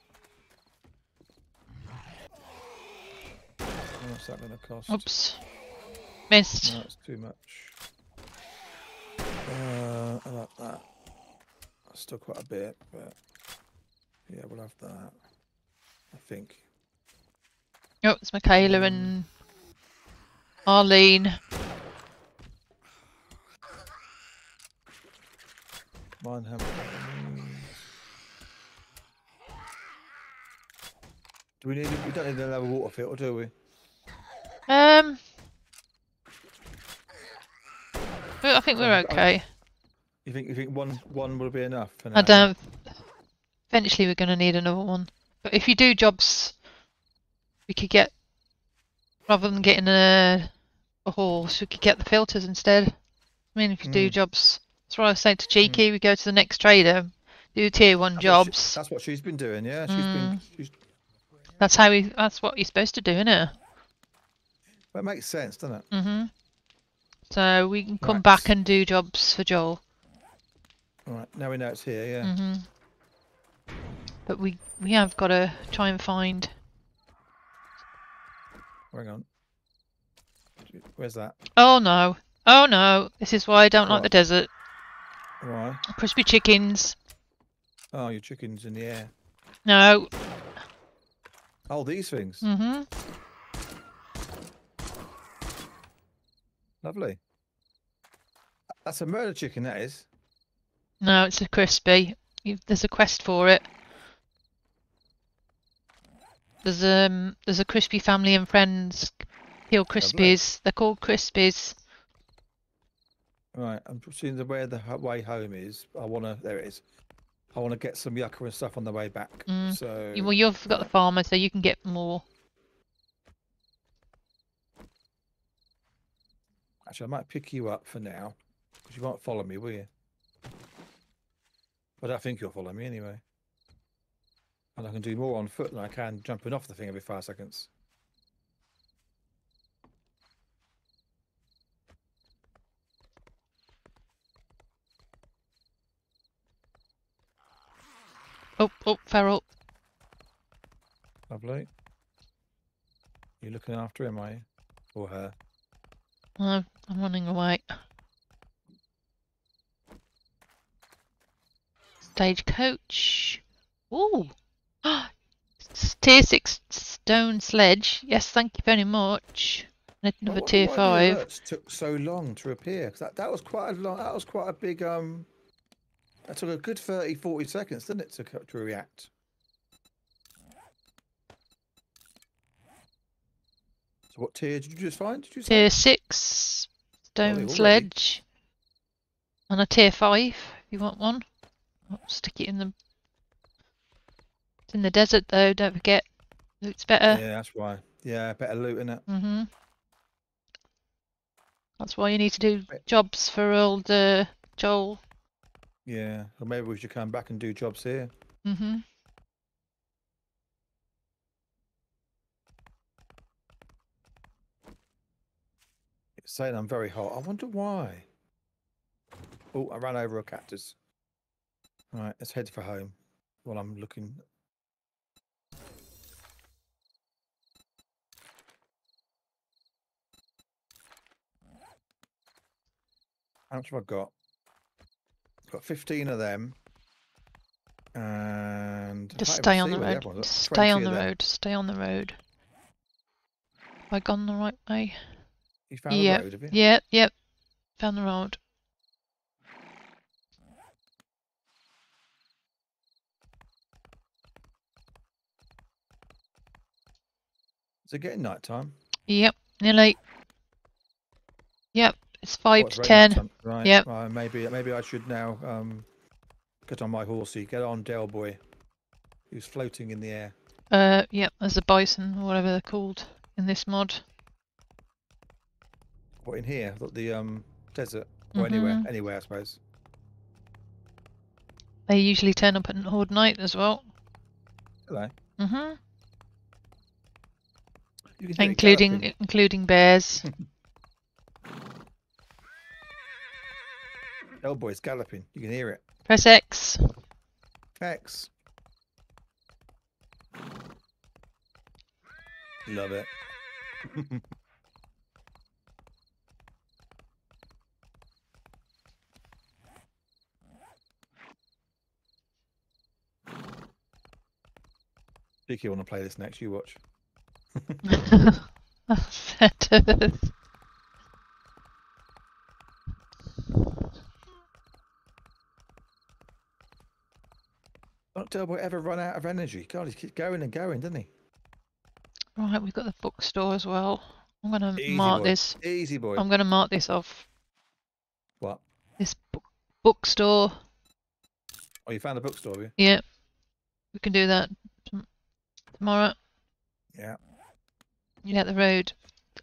B: What's that gonna cost?
A: Oops. Missed.
B: No, it's too much. Uh, I like that. That's still quite a bit, but yeah, we'll have that. I think.
A: Oh, it's Michaela and Arlene.
B: Mine have. Do we need? We don't need another water filter, do we?
A: Um, I think we're
B: Um,
A: okay.
B: You think? You think one one will be enough?
A: I don't. Eventually, we're going to need another one. But if you do jobs, we could get rather than getting a a horse, we could get the filters instead. I mean, if you do
B: Mm.
A: jobs, that's what I was saying to Cheeky. We go to the next trader, do tier one
B: That's what she-
A: jobs.
B: that's what she's been doing. Yeah, she's been. She's,
A: That's how we. That's what you're supposed to do, innit?
B: That makes sense, doesn't it?
A: Mhm. So we can come
B: Right.
A: back and do jobs for Joel.
B: All right. Now we know it's here. Yeah.
A: Mhm. But we we have got to try and find.
B: Hang on. Where's that?
A: Oh no! Oh no! This is why I don't like the desert.
B: Why?
A: Crispy chickens.
B: Oh, your chicken's in the air.
A: No.
B: Oh, these things.
A: Mhm.
B: Lovely. That's a murder chicken, that is.
A: No, it's a crispy. You, there's a quest for it. There's um there's a crispy family and friends kill crispies. They're called crispies.
B: Right, I'm seeing the where the way home is. I want to. There it is. I want to get some yucca and stuff on the way back.
A: Mm.
B: So
A: Well, you've got the farmer, so you can get more. Actually, I might pick you up for now because you won't follow me, will you?
B: But I think you'll follow me anyway. And I can do more on foot than I can jumping off the thing every five seconds.
A: Oh, oh, feral.
B: Lovely. You looking after him, are you? Or her?
A: I'm running away. Stagecoach. Ooh. Tier 6 stone sledge. Yes, thank you very much. Another tier
B: why the
A: 5.
B: alerts took so long to appear. 'cause that, that was quite a long. That was quite a big. Um, that took a good 30, 40 seconds, didn't it, to to react? So what tier did you just find? Did you say?
A: Tier 6 stone
B: already.
A: sledge. And a tier 5 if you want one. I'll stick it in the. It's in the desert though, don't forget. Looks better.
B: Yeah, that's why. Yeah, better loot in it.
A: hmm That's why you need to do jobs for old uh, Joel.
B: Yeah, or maybe we should come back and do jobs here.
A: hmm
B: saying I'm very hot. I wonder why. Oh, I ran over a cactus. All right, let's head for home while I'm looking. How much have I got? Got 15 of them. And
A: Just stay on the
B: the
A: road.
B: other ones are.
A: Just
B: 20
A: stay on the road. Stay on the road. Have I gone the right way?
B: You found
A: Yep,
B: a road, have you?
A: Yep, yep. Found the road.
B: Is it getting night time?
A: Yep, nearly. Yep, it's five
B: Oh, it's
A: to ten.
B: Right.
A: Yep.
B: Uh, maybe maybe I should now um, get on my horsey. Get on, Del Boy, who's floating in the air.
A: Uh, yep, there's a bison or whatever they're called in this mod.
B: What in here? Got the um desert or anywhere,
A: Mhm.
B: anywhere I suppose.
A: They usually turn up at Horde Night as well.
B: Hello.
A: hmm
B: You can hear it
A: Including including bears.
B: Del Boy's galloping. You can hear it.
A: Press X.
B: X. Love it. Vicky, want to play this next? You watch. Don't Del Boy ever run out of energy? God, he keeps going and going, doesn't he?
A: right, we've got the bookstore as well. I'm gonna mark
B: boy.
A: this.
B: Easy boy.
A: I'm gonna mark this off.
B: What?
A: This book bookstore.
B: Oh, you found the bookstore, have you?
A: Yeah, we can do that tomorrow.
B: Yeah.
A: Yeah, the road.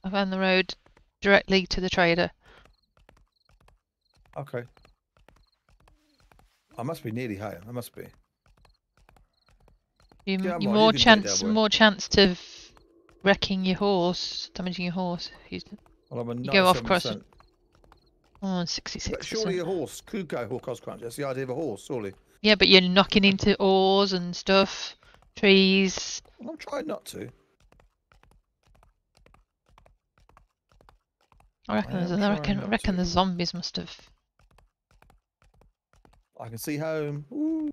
A: I found the road directly to the trader.
B: Okay. I must be nearly home. I must be.
A: You,
B: Yeah,
A: you
B: you
A: more
B: it,
A: chance, more chance to wrecking your horse, damaging your horse. You
B: Well,
A: You go off
B: 97%.
A: cross- oh,
B: But
A: 66
B: surely a horse could go cross country. That's the idea of a horse, surely.
A: Yeah, but you're knocking into oars and stuff, trees.
B: I'm trying not to.
A: I reckon,
B: I
A: there's- I reckon, I reckon
B: to.
A: the zombies must have.
B: I can see home. Ooh,